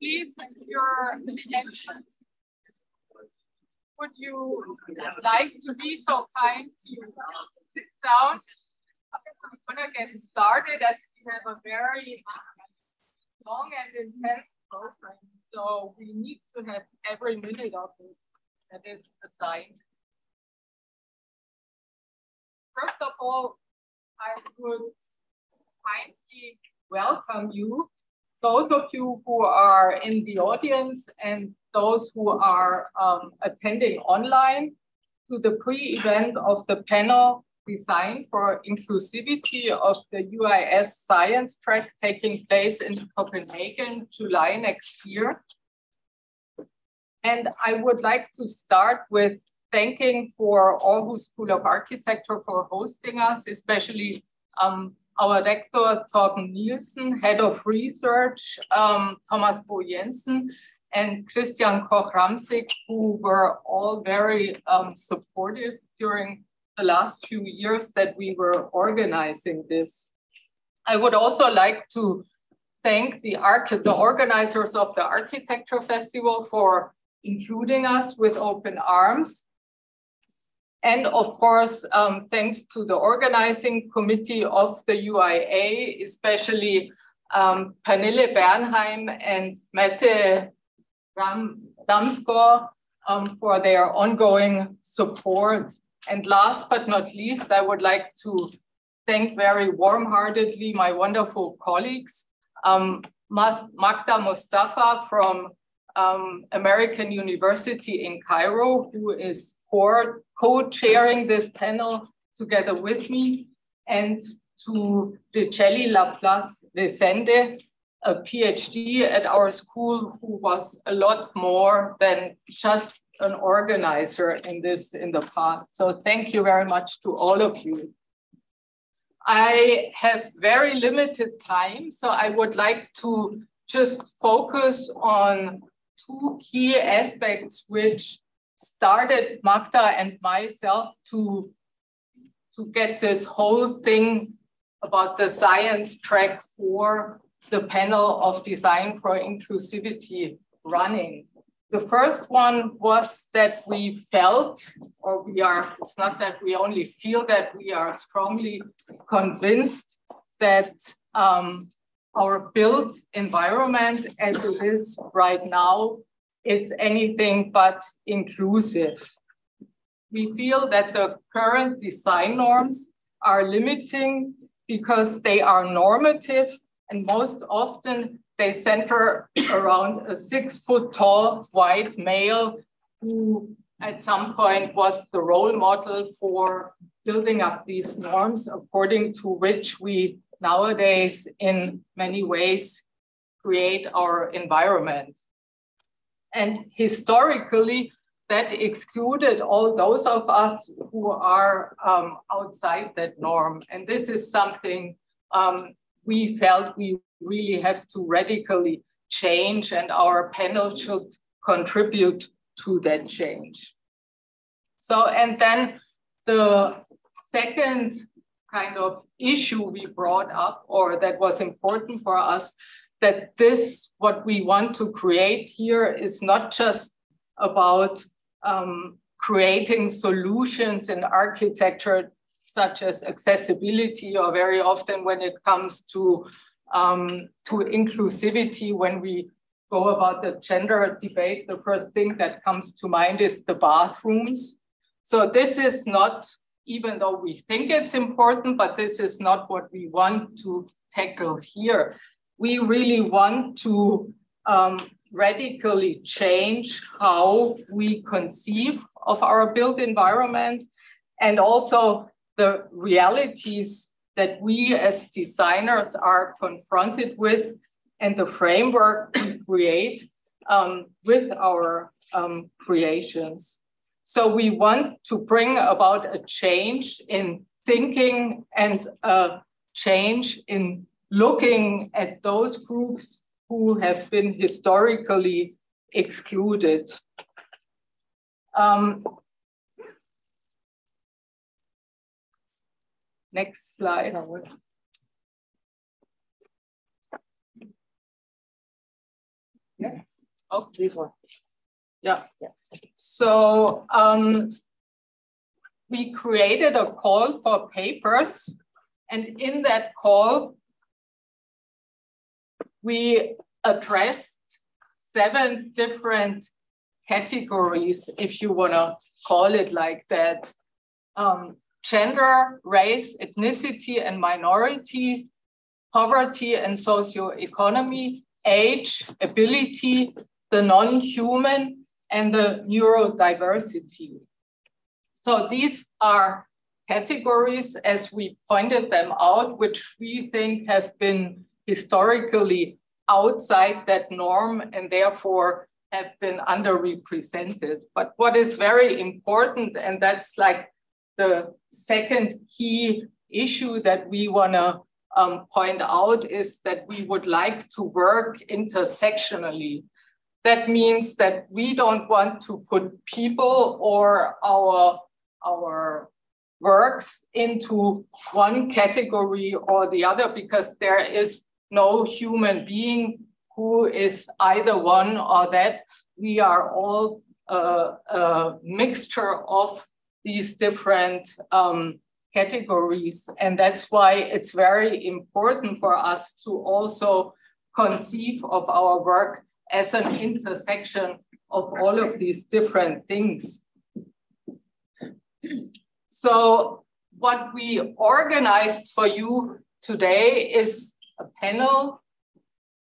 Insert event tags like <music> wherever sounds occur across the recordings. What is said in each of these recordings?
please your attention. Would you like to be so kind to sit down? I'm gonna get started as we have a very long and intense program. So we need to have every minute of it that is assigned. First of all, I would kindly welcome you those of you who are in the audience and those who are um, attending online to the pre-event of the panel Design for Inclusivity of the UIA Science Track taking place in Copenhagen, July next year. And I would like to start with thanking for Aarhus School of Architecture for hosting us, especially um, our rector, Torben Nielsen, head of research, um, Thomas Bo Jensen, and Christian Koch-Ramsig, who were all very um, supportive during the last few years that we were organizing this. I would also like to thank the, the organizers of the Architecture Festival for including us with open arms and of course, um, thanks to the organizing committee of the UIA, especially um, Pernille Bernheim and Mette Ram Damsgaard um, for their ongoing support. And last but not least, I would like to thank very warm-heartedly my wonderful colleagues, um, Magda Mostafa from um, American University in Cairo, who is co-chairing this panel together with me, and to Richeli Laplace Resende, a PhD at our school who was a lot more than just an organizer in this in the past. So thank you very much to all of you. I have very limited time, so I would like to just focus on two key aspects which started Magda and myself to, to get this whole thing about the science track for the panel of design for inclusivity running. The first one was that we felt, or we are, it's not that we only feel that we are strongly convinced that um, our built environment as it is right now is anything but inclusive. We feel that the current design norms are limiting because they are normative and most often they center around a six foot tall white male who at some point was the role model for building up these norms according to which we nowadays in many ways create our environment. And historically, that excluded all those of us who are um, outside that norm. And this is something um, we felt we really have to radically change, and our panel should contribute to that change. So, and then the second kind of issue we brought up, or that was important for us, that this, what we want to create here, is not just about um, creating solutions in architecture such as accessibility, or very often when it comes to, um, to inclusivity, when we go about the gender debate, the first thing that comes to mind is the bathrooms. So this is not, even though we think it's important, but this is not what we want to tackle here we really want to um, radically change how we conceive of our built environment and also the realities that we as designers are confronted with and the framework we create um, with our um, creations. So we want to bring about a change in thinking and a change in looking at those groups who have been historically excluded. Um, next slide. Yeah. Oh, this one. Yeah. yeah. So um, we created a call for papers. And in that call, we addressed seven different categories, if you want to call it like that. Um, gender, race, ethnicity, and minorities, poverty and socioeconomy, age, ability, the non-human, and the neurodiversity. So these are categories as we pointed them out, which we think have been historically outside that norm and therefore have been underrepresented. But what is very important, and that's like the second key issue that we want to um, point out, is that we would like to work intersectionally. That means that we don't want to put people or our, our works into one category or the other because there is no human being who is either one or that. We are all uh, a mixture of these different um, categories. And that's why it's very important for us to also conceive of our work as an intersection of all of these different things. So what we organized for you today is a panel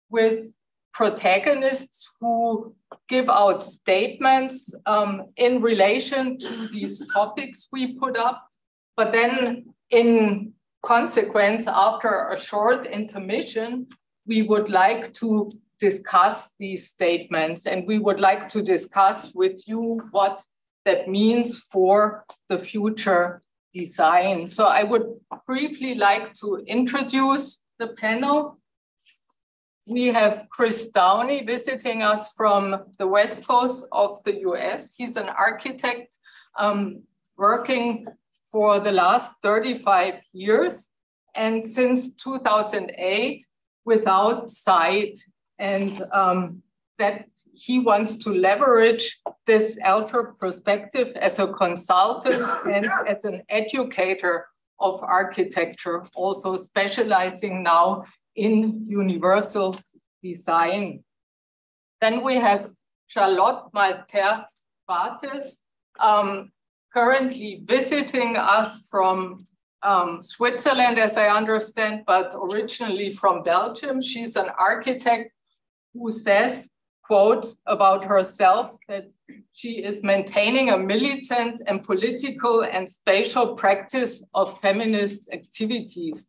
with protagonists who give out statements um, in relation to these topics we put up. But then in consequence, after a short intermission, we would like to discuss these statements and we would like to discuss with you what that means for the future design. So I would briefly like to introduce the panel we have Chris Downey visiting us from the west coast of the US. He's an architect um, working for the last 35 years and since 2008 without sight and um, that he wants to leverage this alter perspective as a consultant and as an educator of architecture, also specializing now in universal design. Then we have Charlotte Malter Bartes, um, currently visiting us from um, Switzerland, as I understand, but originally from Belgium. She's an architect who says, quote, about herself that she is maintaining a militant and political and spatial practice of feminist activities.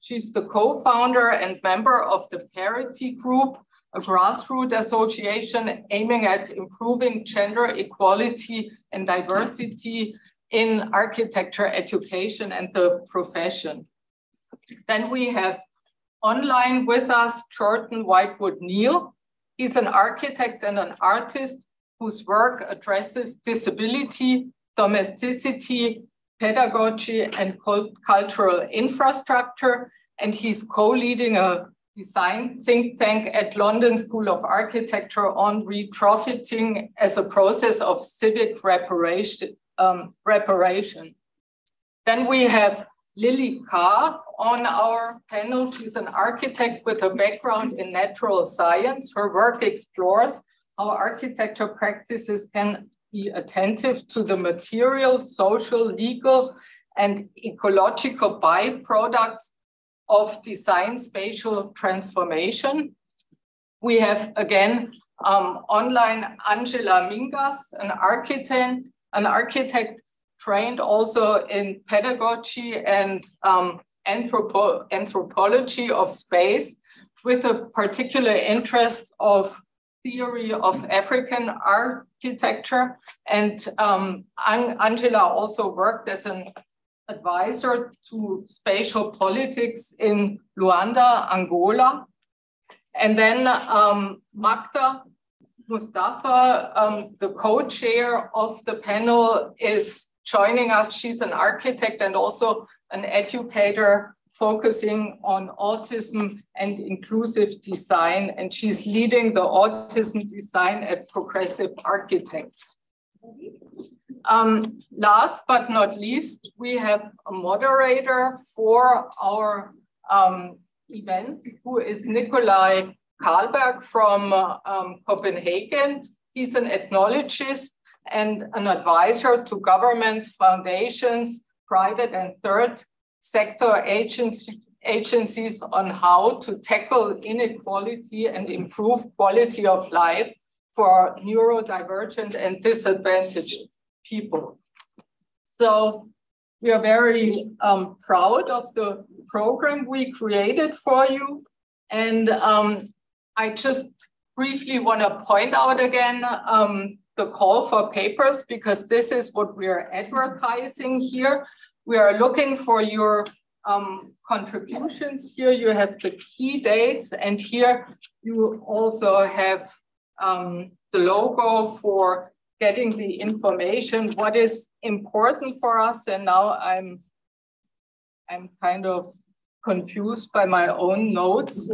She's the co-founder and member of the Parity Group, a grassroots association aiming at improving gender equality and diversity in architecture education and the profession. Then we have online with us Jordan Whitewood Neal. He's an architect and an artist whose work addresses disability, domesticity, pedagogy and cultural infrastructure. And he's co-leading a design think tank at London School of Architecture on reprofiting as a process of civic reparation. Um, reparation. Then we have Lily Carr on our panel. She's an architect with a background in natural science. Her work explores how architecture practices can be attentive to the material, social, legal, and ecological byproducts of design spatial transformation. We have again um, online Angela Mingas, an architect, an architect trained also in pedagogy and um, anthropo anthropology of space with a particular interest of theory of African architecture. And um, Angela also worked as an advisor to spatial politics in Luanda, Angola. And then um, Magda Mostafa, um, the co-chair of the panel, is joining us. She's an architect and also an educator focusing on autism and inclusive design, and she's leading the autism design at Progressive Architects. Um, last but not least, we have a moderator for our um, event, who is Nikolai Karlberg from uh, um, Copenhagen. He's an ethnologist and an advisor to governments, foundations, private and third sector agency, agencies on how to tackle inequality and improve quality of life for neurodivergent and disadvantaged people. So we are very um, proud of the program we created for you. And um, I just briefly want to point out again um, the call for papers because this is what we are advertising here. We are looking for your um, contributions. Here you have the key dates and here you also have um, the logo for getting the information, what is important for us. And now I'm, I'm kind of confused by my own notes.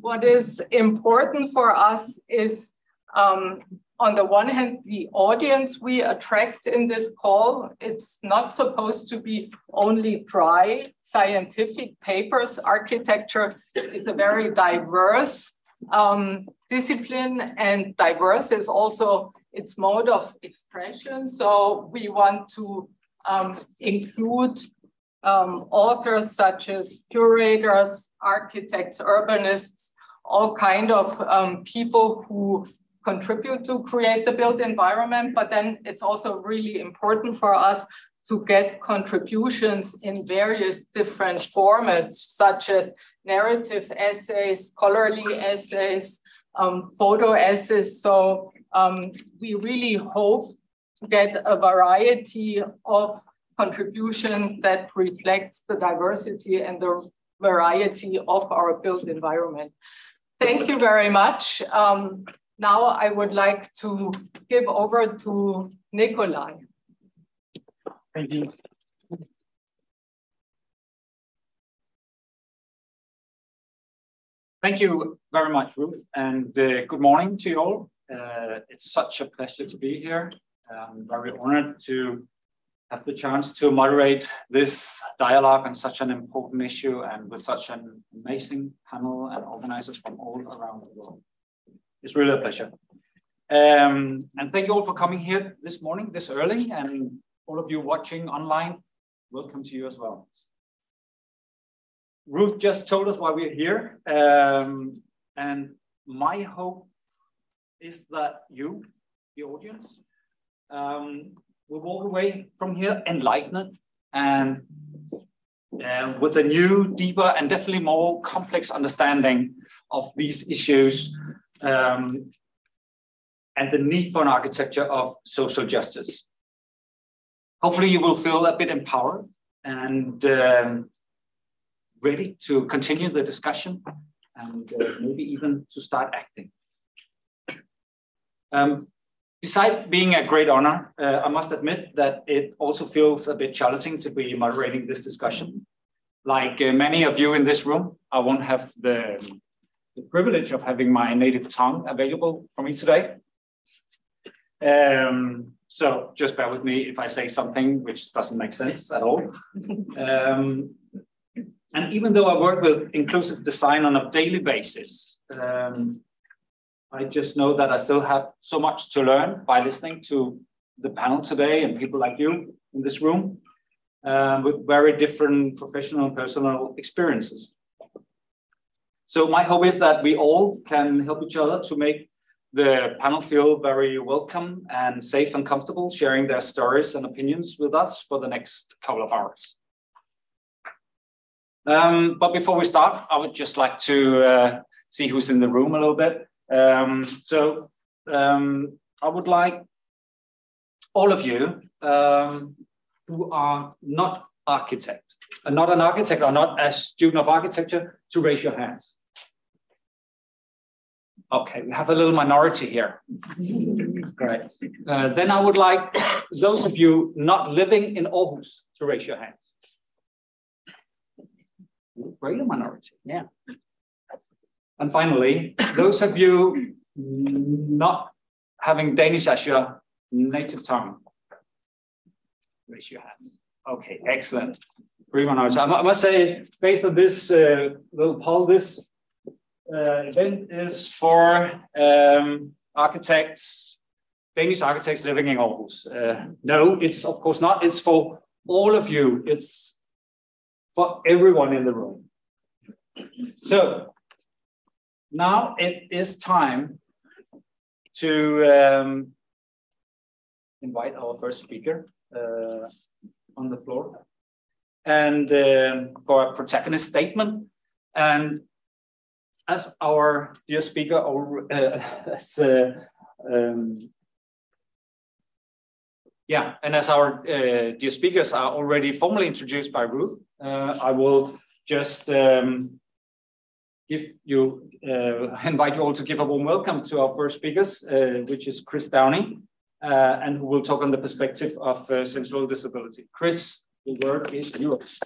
what is important for us is um, on the one hand, the audience we attract in this call, it's not supposed to be only dry scientific papers. Architecture is a very diverse um, discipline and diverse is also its mode of expression. So we want to um, include um, authors such as curators, architects, urbanists, all kind of um, people who contribute to create the built environment, but then it's also really important for us to get contributions in various different formats, such as narrative essays, scholarly essays, um, photo essays. So um, we really hope to get a variety of contribution that reflects the diversity and the variety of our built environment. Thank you very much. Um, now I would like to give over to Nikolai. Thank you. Thank you very much, Ruth, and uh, good morning to you all. Uh, it's such a pleasure to be here. I'm very honored to have the chance to moderate this dialogue on such an important issue and with such an amazing panel and organizers from all around the world. It's really a pleasure. Um, and thank you all for coming here this morning, this early, and all of you watching online, welcome to you as well. Ruth just told us why we're here. Um, and my hope is that you, the audience, um, will walk away from here enlightened and uh, with a new, deeper, and definitely more complex understanding of these issues um, and the need for an architecture of social justice. Hopefully, you will feel a bit empowered and um, ready to continue the discussion and uh, maybe even to start acting. Um, besides being a great honor, uh, I must admit that it also feels a bit challenging to be moderating this discussion. Like uh, many of you in this room, I won't have the the privilege of having my native tongue available for me today. Um, so just bear with me if I say something which doesn't make sense at all. Um, and even though I work with inclusive design on a daily basis, um, I just know that I still have so much to learn by listening to the panel today and people like you in this room um, with very different professional and personal experiences. So my hope is that we all can help each other to make the panel feel very welcome and safe and comfortable sharing their stories and opinions with us for the next couple of hours. Um, but before we start, I would just like to uh, see who's in the room a little bit. Um, so um, I would like all of you um, who are not architect, and not an architect or not a student of architecture, to raise your hands. Okay, we have a little minority here. <laughs> Great. Uh, then I would like those of you not living in Aarhus to raise your hands. greater minority, yeah. And finally, those of you not having Danish as your native tongue, raise your hands. Okay, excellent. Three minorities. I must say, based on this uh, little poll, this uh, event is for um, architects, Danish architects living in Aarhus. Uh, no, it's of course not. It's for all of you. It's for everyone in the room. So now it is time to um, invite our first speaker uh, on the floor and uh, for a protagonist statement. And as our dear speaker, or, uh, as, uh, um, yeah, and as our uh, dear speakers are already formally introduced by Ruth, uh, I will just um, give you, uh, invite you all to give a warm welcome to our first speakers, uh, which is Chris Downey, uh, and who will talk on the perspective of uh, sensory disability. Chris, the word is yours.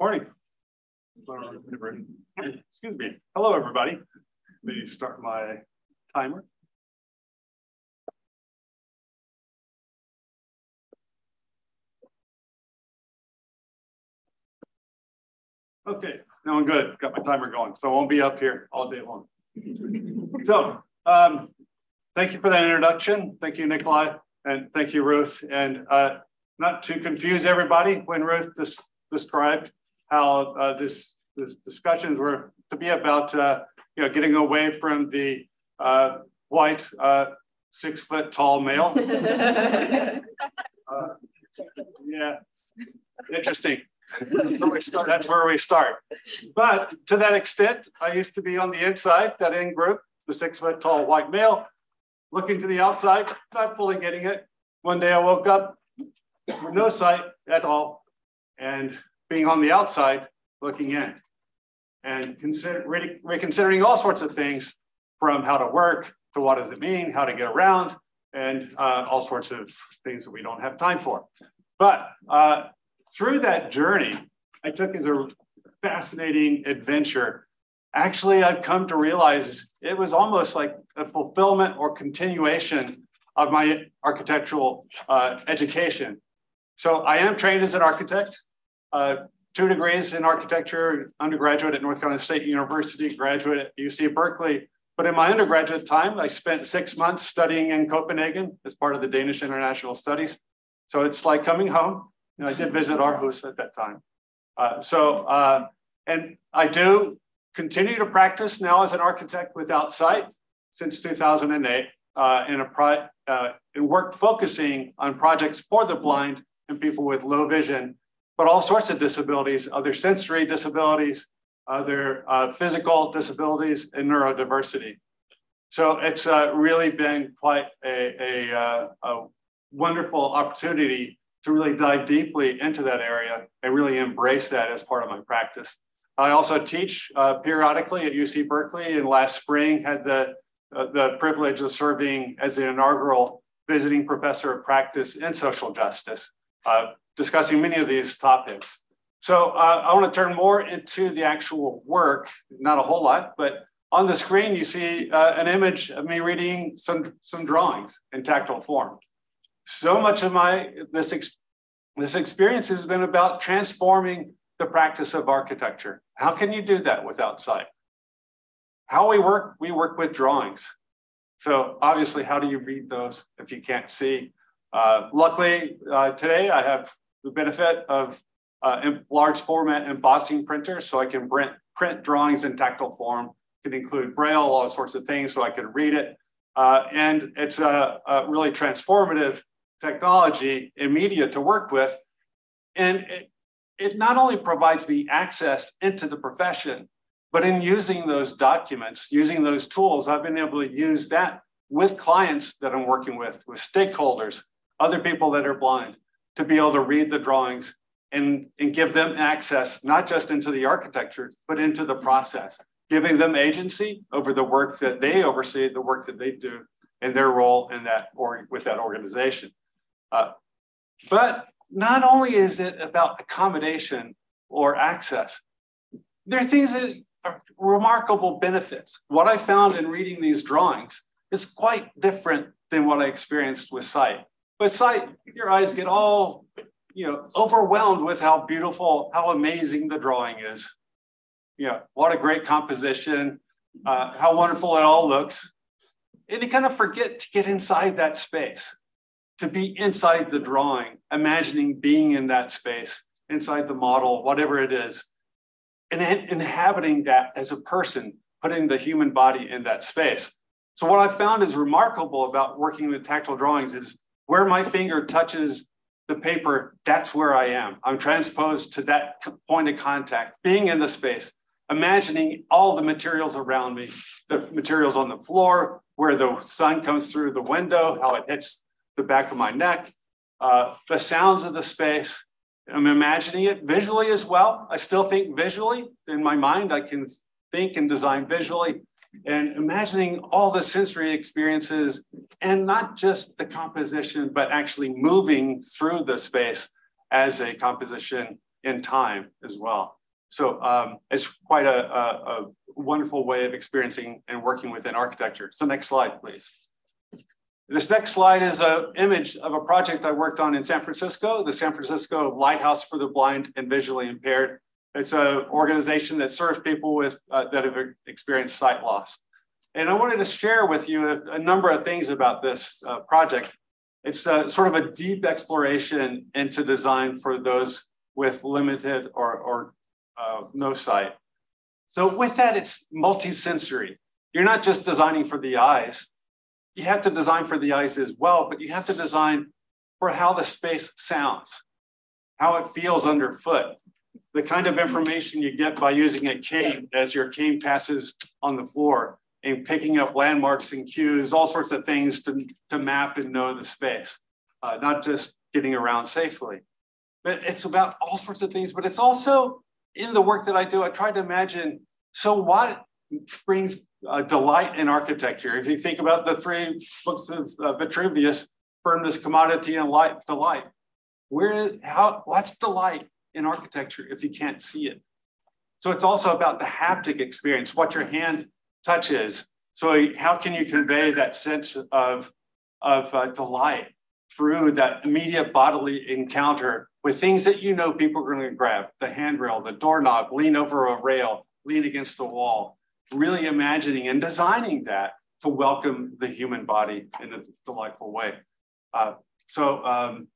Morning. Excuse me. Hello, everybody. Let me start my timer. Okay, now I'm good. Got my timer going, so I won't be up here all day long. <laughs> so, um, thank you for that introduction. Thank you, Nikolai, and thank you, Ruth. And uh, not to confuse everybody, when Ruth described how uh, this, this discussions were to be about uh, you know getting away from the uh, white uh, six foot tall male. <laughs> Uh, yeah, interesting. That's where we start. But to that extent, I used to be on the inside, that in group, the six foot tall white male, looking to the outside, not fully getting it. One day I woke up with no sight at all and being on the outside looking in and consider, re reconsidering all sorts of things from how to work to what does it mean, how to get around, and uh, all sorts of things that we don't have time for. But uh, through that journey, I took as a fascinating adventure. Actually, I've come to realize it was almost like a fulfillment or continuation of my architectural uh, education. So I am trained as an architect uh, two degrees in architecture, undergraduate at North Carolina State University, graduate at UC Berkeley. But in my undergraduate time, I spent six months studying in Copenhagen as part of the Danish International Studies. So it's like coming home. You know, I did visit Aarhus at that time. Uh, so, uh, and I do continue to practice now as an architect without sight since 2008 uh, in a pri- uh, in work focusing on projects for the blind and people with low vision but all sorts of disabilities, other sensory disabilities, other uh, physical disabilities, and neurodiversity. So it's uh, really been quite a, a, uh, a, wonderful opportunity to really dive deeply into that area and really embrace that as part of my practice. I also teach uh, periodically at UC Berkeley, and last spring had the, uh, the privilege of serving as the inaugural visiting professor of practice in social justice. Uh, discussing many of these topics. So uh, I want to turn more into the actual work, not a whole lot, but on the screen you see uh, an image of me reading some, some drawings in tactile form. So much of my this, ex this experience has been about transforming the practice of architecture. How can you do that without sight? How we work, we work with drawings. So obviously, how do you read those if you can't see? Uh, luckily, uh, today I have the benefit of uh, large format embossing printers, so I can print, print drawings in tactile form. Can include braille, all sorts of things, so I can read it. Uh, and it's a, really transformative technology and media to work with. And it, it not only provides me access into the profession, but in using those documents, using those tools, I've been able to use that with clients that I'm working with, with stakeholders, other people that are blind to be able to read the drawings and, and give them access, not just into the architecture, but into the process. giving them agency over the work that they oversee, the work that they do, and their role in that or with that organization. Uh, but not only is it about accommodation or access, there are things that are remarkable benefits. What I found in reading these drawings is quite different than what I experienced with sight. With sight, your eyes get all you know, overwhelmed with how beautiful, how amazing the drawing is. You know, what a great composition, uh, how wonderful it all looks. And you kind of forget to get inside that space, to be inside the drawing, imagining being in that space, inside the model, whatever it is, and inhabiting that as a person, putting the human body in that space. So what I found is remarkable about working with tactile drawings is where my finger touches the paper, that's where I am. I'm transposed to that point of contact, being in the space, imagining all the materials around me, the materials on the floor, where the sun comes through the window, how it hits the back of my neck, uh, the sounds of the space. I'm imagining it visually as well. I still think visually in my mind. I can think and design visually and imagining all the sensory experiences and not just the composition, but actually moving through the space as a composition in time as well. So um, it's quite a, a, a, wonderful way of experiencing and working within architecture. So next slide, please. This next slide is an image of a project I worked on in San Francisco, the San Francisco Lighthouse for the Blind and Visually Impaired. It's an organization that serves people with uh, that have experienced sight loss. And I wanted to share with you a, a number of things about this uh, project. It's a, uh, sort of a deep exploration into design for those with limited or, or uh, no sight. So with that, it's multisensory. You're not just designing for the eyes. You have to design for the eyes as well, but you have to design for how the space sounds, how it feels underfoot, the kind of information you get by using a cane as your cane passes on the floor and picking up landmarks and cues, all sorts of things to, to map and know the space, uh, not just getting around safely. But it's about all sorts of things, but it's also in the work that I do, I try to imagine, so what brings uh, delight in architecture? If you think about the three books of uh, Vitruvius, firmness, commodity, and light, delight, where, how, what's delight? in architecture if you can't see it. So it's also about the haptic experience, what your hand touches. So how can you convey that sense of, of uh, delight through that immediate bodily encounter with things that you know people are going to grab, the handrail, the doorknob, lean over a rail, lean against the wall, really imagining and designing that to welcome the human body in a delightful way. Uh, so um,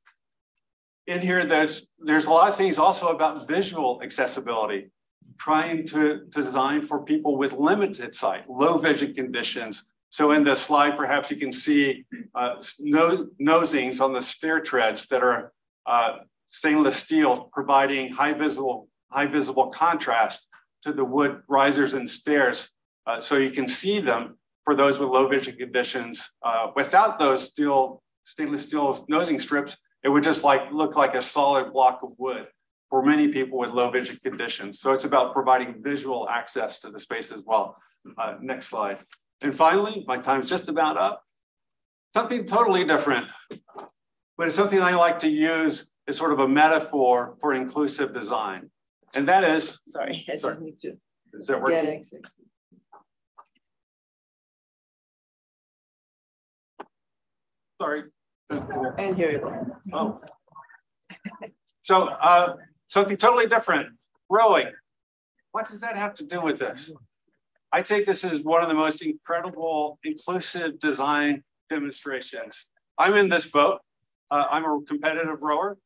in here, there's, there's a lot of things also about visual accessibility, trying to, to design for people with limited sight, low vision conditions. So in the slide, perhaps you can see uh, no, nosings on the stair treads that are uh, stainless steel, providing high visible, high visible contrast to the wood risers and stairs. Uh, so you can see them for those with low vision conditions. Uh, without those steel, stainless steel nosing strips, it would just like look like a solid block of wood for many people with low vision conditions. So it's about providing visual access to the space as well. Uh, next slide. And finally, my time's just about up. Something totally different, but it's something I like to use as sort of a metaphor for inclusive design. And that is, sorry, I sorry. just need to is that working? Get Sorry. And here you go. Oh. So uh, something totally different, rowing. What does that have to do with this? I take this as one of the most incredible inclusive design demonstrations. I'm in this boat. Uh, I'm a competitive rower.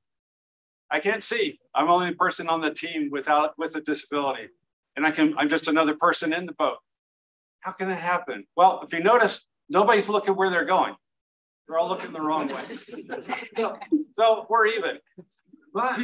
I can't see. I'm only person on the team without with a disability. And I can, I'm just another person in the boat. How can that happen? Well, if you notice, nobody's looking where they're going. They're all looking the wrong way. so, so we're even. But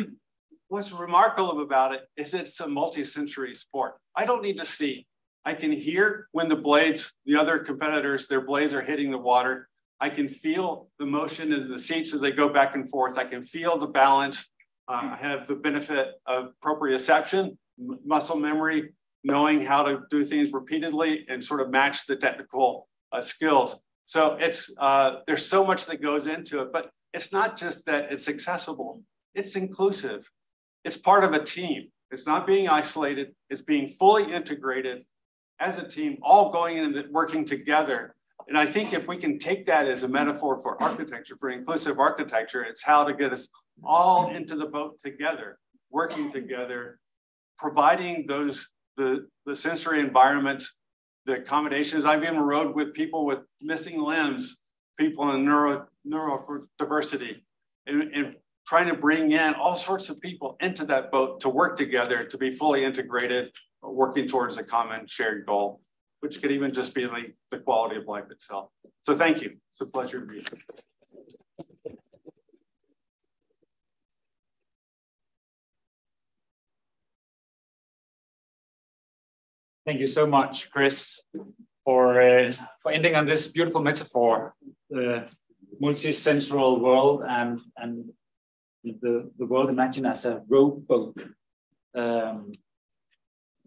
what's remarkable about it is it's a multi-sensory sport. I don't need to see. I can hear when the blades, the other competitors, their blades are hitting the water. I can feel the motion in the seats as they go back and forth. I can feel the balance. Uh, I have the benefit of proprioception, muscle memory, knowing how to do things repeatedly and sort of match the technical uh, skills. So it's uh, there's so much that goes into it, but it's not just that it's accessible, it's inclusive. It's part of a team. It's not being isolated, it's being fully integrated as a team, all going in and working together. And I think if we can take that as a metaphor for architecture, for inclusive architecture, it's how to get us all into the boat together, working together, providing those the, the sensory environments, the accommodations. I've even rode with people with missing limbs, people in neuro, neurodiversity, and, and trying to bring in all sorts of people into that boat to work together to be fully integrated, working towards a common shared goal, which could even just be the, the quality of life itself. So thank you. It's a pleasure to be here. Thank you so much, Chris, for, uh, for ending on this beautiful metaphor, the multi-sensual world and, and the, the world imagined as a rowboat. Um,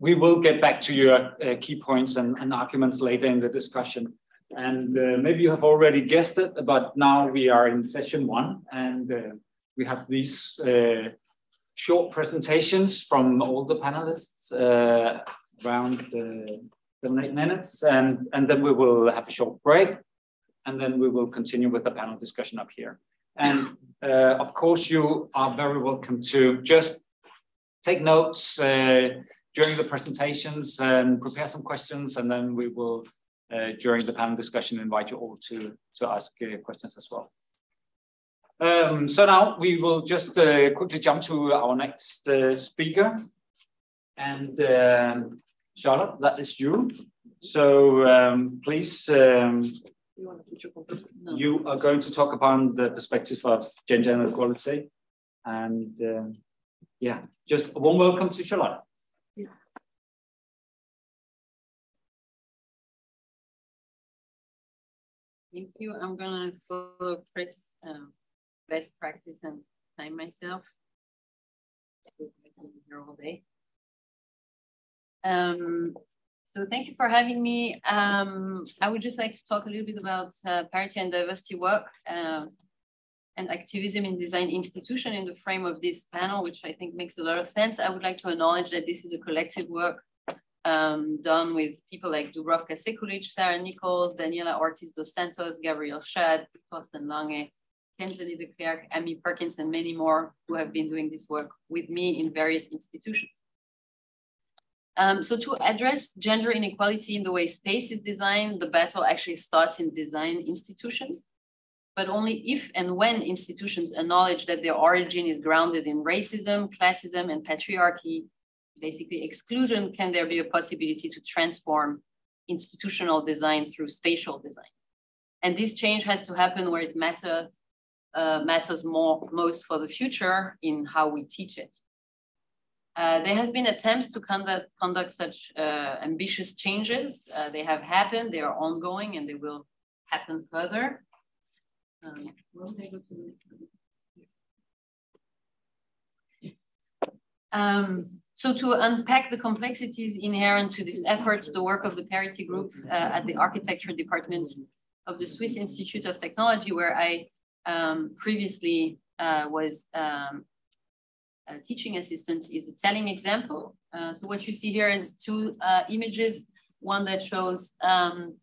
we will get back to your uh, key points and, and, arguments later in the discussion. And uh, maybe you have already guessed it, but now we are in session one and uh, we have these uh, short presentations from all the panelists uh, around seven, eight minutes, and, and then we will have a short break, and then we will continue with the panel discussion up here. And uh, of course, you are very welcome to just take notes uh, during the presentations and prepare some questions, and then we will, uh, during the panel discussion, invite you all to, to ask uh, questions as well. Um, so now we will just uh, quickly jump to our next uh, speaker. And um, Charlotte, that is you. So um, please, um, you are going to talk upon the perspective of gender inequality. And um, yeah, just a warm welcome to Charlotte. Thank you. I'm gonna follow Chris' um, best practice and time myself. Here all day. Um, so thank you for having me. Um, I would just like to talk a little bit about uh, parity and diversity work uh, and activism in design institution in the frame of this panel, which I think makes a lot of sense. I would like to acknowledge that this is a collective work um, done with people like Dubravka Sekulic, Sarah Nichols, Daniela Ortiz dos Santos, Gabrielle Schaad, Torsten Lange, Kensley de Klerk, Amy Perkins, and many more who have been doing this work with me in various institutions. Um, so to address gender inequality in the way space is designed, the battle actually starts in design institutions, but only if and when institutions acknowledge that their origin is grounded in racism, classism, and patriarchy, basically exclusion, can there be a possibility to transform institutional design through spatial design. And this change has to happen where it matter, uh, matters more most for the future in how we teach it. Uh, there has been attempts to conduct, conduct such uh, ambitious changes. Uh, they have happened, they are ongoing, and they will happen further. Um, um, so to unpack the complexities inherent to these efforts, the work of the Parity Group uh, at the Architecture Department of the Swiss Institute of Technology, where I um, previously uh, was um, uh, teaching assistants is a telling example. Uh, so what you see here is two uh, images, one that shows um,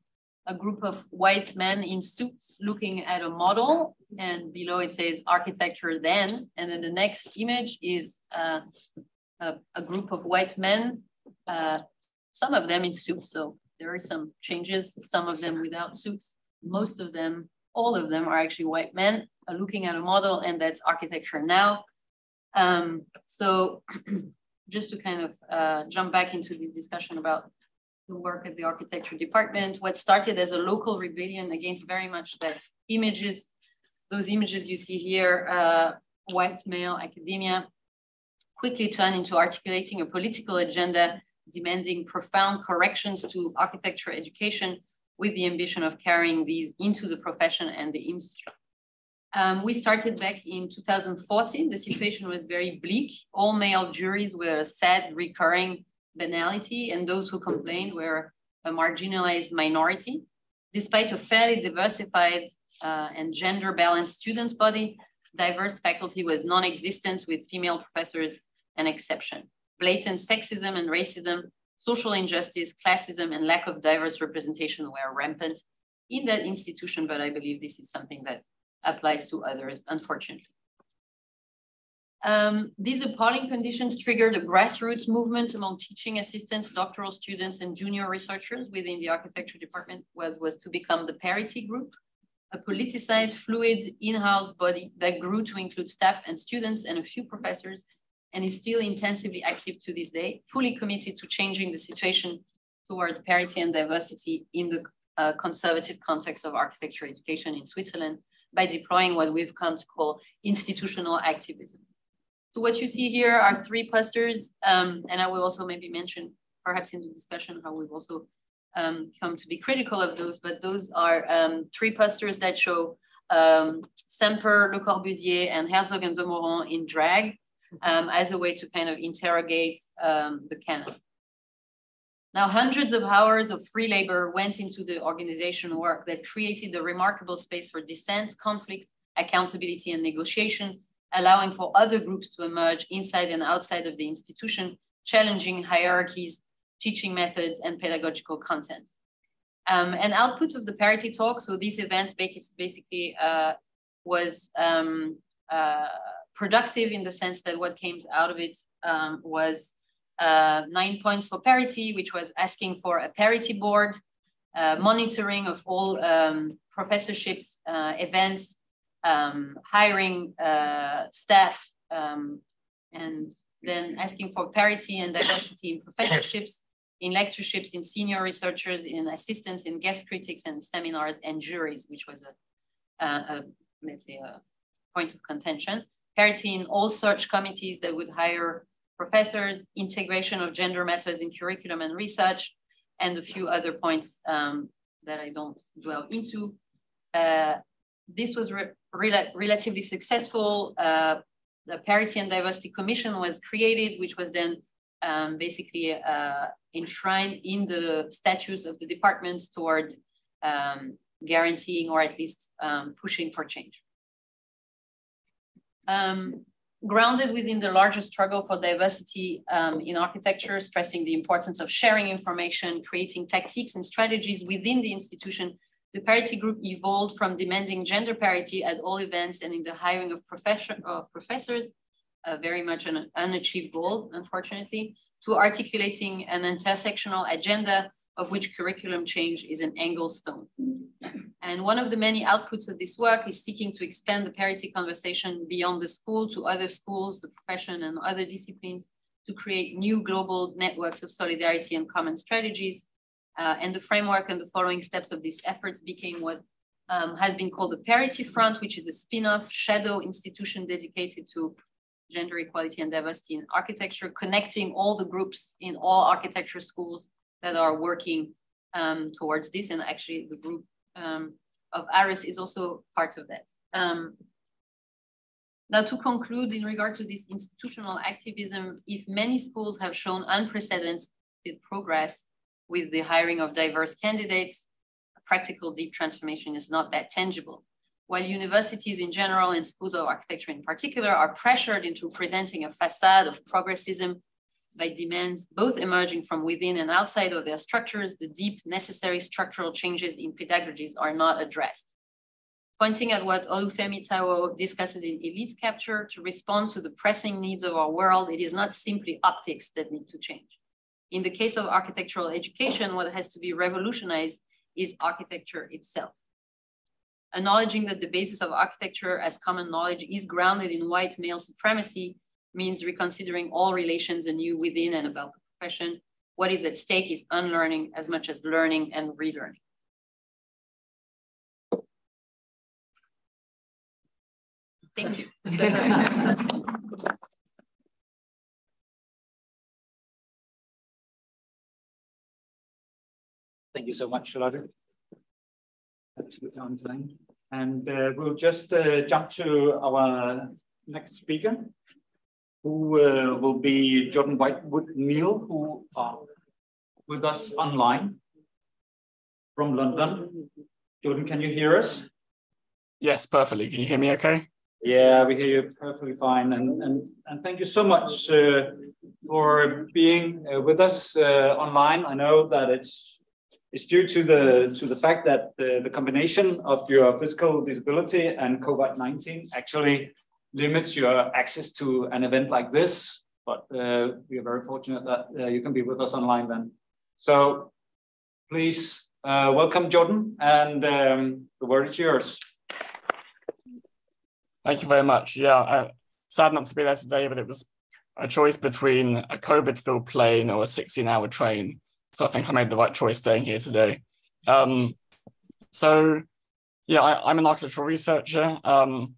a group of white men in suits looking at a model and below it says architecture then. And then the next image is uh, a, a, group of white men, uh, some of them in suits. So there are some changes, some of them without suits. Most of them, all of them are actually white men uh, looking at a model and that's architecture now. Um, so <clears throat> just to kind of uh, jump back into this discussion about the work at the architecture department, what started as a local rebellion against very much that images, those images you see here, uh, white male academia, quickly turn into articulating a political agenda demanding profound corrections to architecture education with the ambition of carrying these into the profession and the industry. Um, we started back in 2014. The situation was very bleak. All male juries were a sad, recurring banality, and those who complained were a marginalized minority. Despite a fairly diversified uh, and gender balanced student body, diverse faculty was non-existent with female professors an exception. Blatant sexism and racism, social injustice, classism, and lack of diverse representation were rampant in that institution, but I believe this is something that applies to others, unfortunately. Um, these appalling conditions triggered a grassroots movement among teaching assistants, doctoral students, and junior researchers within the architecture department was, was to become the parity group, a politicized, fluid, in-house body that grew to include staff and students and a few professors, and is still intensively active to this day, fully committed to changing the situation towards parity and diversity in the uh, conservative context of architecture education in Switzerland by deploying what we've come to call institutional activism. So what you see here are three posters, um, and I will also maybe mention perhaps in the discussion how we've also um, come to be critical of those, but those are um, three posters that show um, Semper, Le Corbusier, and Herzog and de Meuron in drag um, as a way to kind of interrogate um, the canon. Now, hundreds of hours of free labor went into the organization work that created a remarkable space for dissent, conflict, accountability, and negotiation, allowing for other groups to emerge inside and outside of the institution, challenging hierarchies, teaching methods, and pedagogical content. Um, an output of the parity talk, so these events basically uh, was um, uh, productive in the sense that what came out of it um, was uh, nine points for parity, which was asking for a parity board, uh, monitoring of all um, professorships, uh, events, um, hiring uh, staff, um, and then asking for parity and diversity in professorships, in lectureships, in senior researchers, in assistants, in guest critics and seminars and juries, which was a, a, a let's say, a point of contention. Parity in all search committees that would hire professors, integration of gender matters in curriculum and research, and a few other points um, that I don't dwell into. Uh, this was re rel relatively successful. Uh, the Parity and Diversity Commission was created, which was then um, basically uh, enshrined in the statutes of the departments towards um, guaranteeing or at least um, pushing for change. Um, grounded within the larger struggle for diversity um, in architecture, stressing the importance of sharing information, creating tactics and strategies within the institution, the parity group evolved from demanding gender parity at all events and in the hiring of, professor, of professors, uh, very much an unachieved goal, unfortunately, to articulating an intersectional agenda of which curriculum change is an angle stone. And one of the many outputs of this work is seeking to expand the parity conversation beyond the school to other schools, the profession, and other disciplines to create new global networks of solidarity and common strategies. Uh, and the framework and the following steps of these efforts became what um, has been called the Parity Front, which is a spin-off shadow institution dedicated to gender equality and diversity in architecture, connecting all the groups in all architecture schools that are working um, towards this. And actually the group um, of ARIS is also part of that. Um, now to conclude in regard to this institutional activism, if many schools have shown unprecedented progress with the hiring of diverse candidates, practical deep transformation is not that tangible. While universities in general and schools of architecture in particular are pressured into presenting a facade of progressism by demands both emerging from within and outside of their structures, the deep necessary structural changes in pedagogies are not addressed. Pointing at what Olufemi Taiwo discusses in Elite Capture, to respond to the pressing needs of our world, it is not simply optics that need to change. In the case of architectural education, what has to be revolutionized is architecture itself. Acknowledging that the basis of architecture as common knowledge is grounded in white male supremacy means reconsidering all relations anew within and about the profession. What is at stake is unlearning as much as learning and relearning. Thank you. <laughs> Thank you so much, Charlotte. Absolutely on time. And uh, we'll just uh, jump to our next speaker who uh, will be Jordan Whitewood Neal, who are with us online from London. Jordan, can you hear us? Yes, perfectly. Can you hear me okay? Yeah, we hear you perfectly fine. And, and, and thank you so much uh, for being uh, with us uh, online. I know that it's, it's due to the, to the fact that the, the combination of your physical disability and COVID-19 actually limits your access to an event like this. But uh, we are very fortunate that uh, you can be with us online then. So please uh, welcome Jordan and um, the word is yours. Thank you very much. Yeah, I, sad not to be there today, but it was a choice between a COVID-filled plane or a 16-hour train. So I think I made the right choice staying here today. Um, so yeah, I, am an architectural researcher. Um,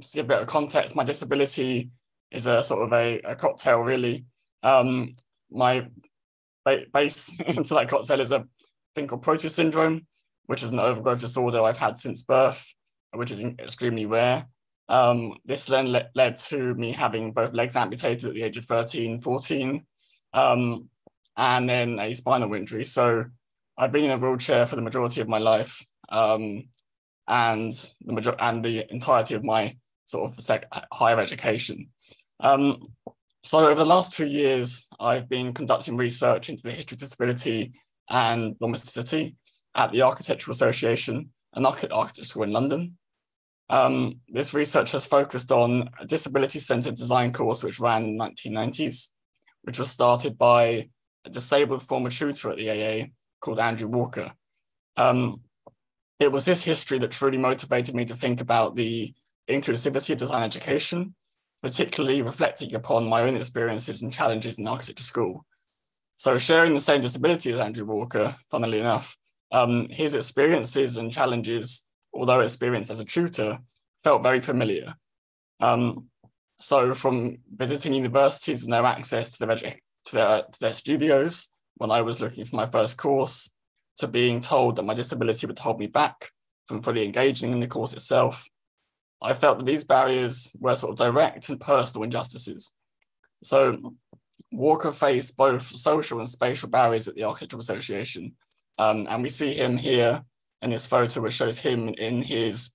just to give a bit of context, my disability is a sort of a, a cocktail, really. Um, my ba base <laughs> into that cocktail is a thing called Proteus syndrome, which is an overgrowth disorder I've had since birth, which is extremely rare. Um, this then le led to me having both legs amputated at the age of 13, 14, um, and then a spinal injury. So I've been in a wheelchair for the majority of my life um, and, the major and the entirety of my sort of higher education. Um, so over the last two years, I've been conducting research into the history of disability and domesticity at the Architectural Association, an architecture school in London. Um, this research has focused on a disability-centered design course which ran in the 1990s, which was started by a disabled former tutor at the AA called Andrew Walker. Um, it was this history that truly motivated me to think about the inclusivity of design education, particularly reflecting upon my own experiences and challenges in architecture school. So sharing the same disability as Andrew Walker, funnily enough, um, his experiences and challenges although experienced as a tutor, felt very familiar. Um, so from visiting universities with no access to their, to, their, to their studios when I was looking for my first course, to being told that my disability would hold me back from fully engaging in the course itself, I felt that these barriers were sort of direct and personal injustices. So Walker faced both social and spatial barriers at the Architectural Association. Um, and we see him here in this photo, which shows him in his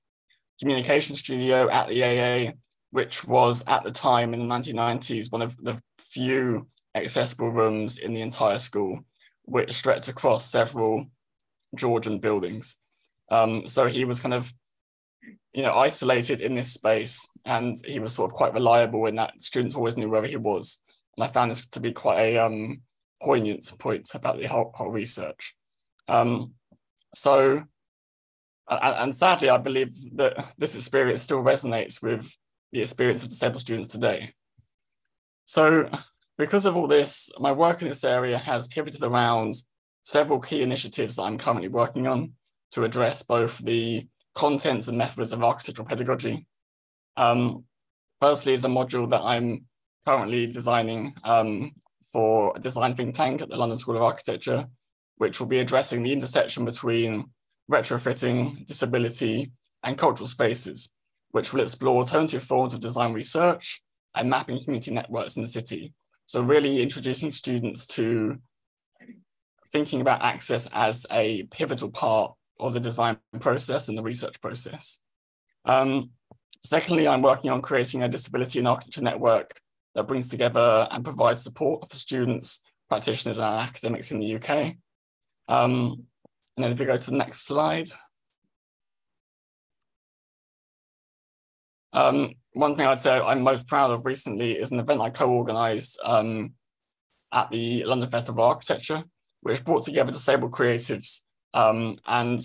communication studio at the AA, which was at the time in the 1990s one of the few accessible rooms in the entire school, which stretched across several Georgian buildings. Um, so he was kind of, you know, isolated in this space, and he was sort of quite reliable in that students always knew where he was. And I found this to be quite a um, poignant point about the whole, whole research. Um, so and, and sadly, I believe that this experience still resonates with the experience of disabled students today. So because of all this, my work in this area has pivoted around several key initiatives that I'm currently working on to address both the contents and methods of architectural pedagogy. Um, firstly is a module that I'm currently designing um, for a design think tank at the London School of Architecture, which will be addressing the intersection between retrofitting, disability, and cultural spaces, which will explore alternative forms of design research and mapping community networks in the city. So really introducing students to thinking about access as a pivotal part of the design process and the research process. Um, secondly, I'm working on creating a disability and architecture network that brings together and provides support for students, practitioners, and academics in the UK. Um, and then if we go to the next slide. Um, one thing I'd say I'm most proud of recently is an event I co-organized um, at the London Festival of Architecture, which brought together disabled creatives. Um, and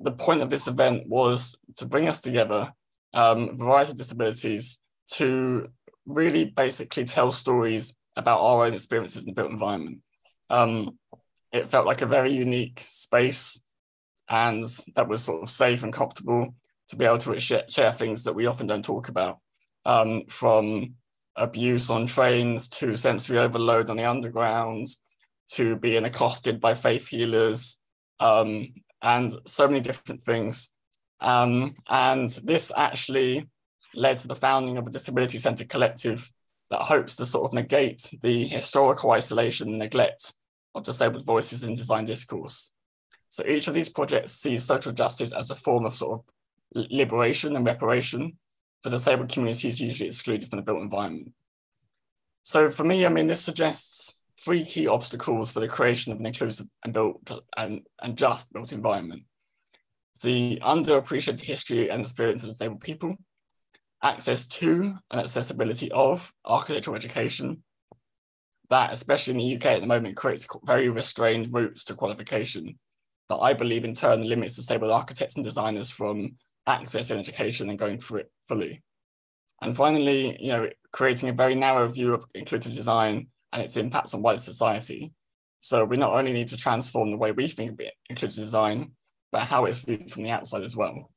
the point of this event was to bring us together, um, a variety of disabilities, to really basically tell stories about our own experiences in the built environment. Um, it felt like a very unique space and that was sort of safe and comfortable to be able to share, share things that we often don't talk about um, from abuse on trains to sensory overload on the underground to being accosted by faith healers um, and so many different things. Um, and this actually led to the founding of a disability centered collective that hopes to sort of negate the historical isolation and neglect of disabled voices in design discourse. So each of these projects sees social justice as a form of sort of liberation and reparation for disabled communities usually excluded from the built environment. So for me, I mean, this suggests three key obstacles for the creation of an inclusive and built and, and just built environment. The underappreciated history and experience of disabled people, access to and accessibility of architectural education, that, especially in the UK at the moment, creates very restrained routes to qualification that I believe in turn limits disabled architects and designers from accessing education and going through it fully. And finally, you know, creating a very narrow view of inclusive design and its impacts on wider society. So we not only need to transform the way we think of inclusive design, but how it's viewed from the outside as well.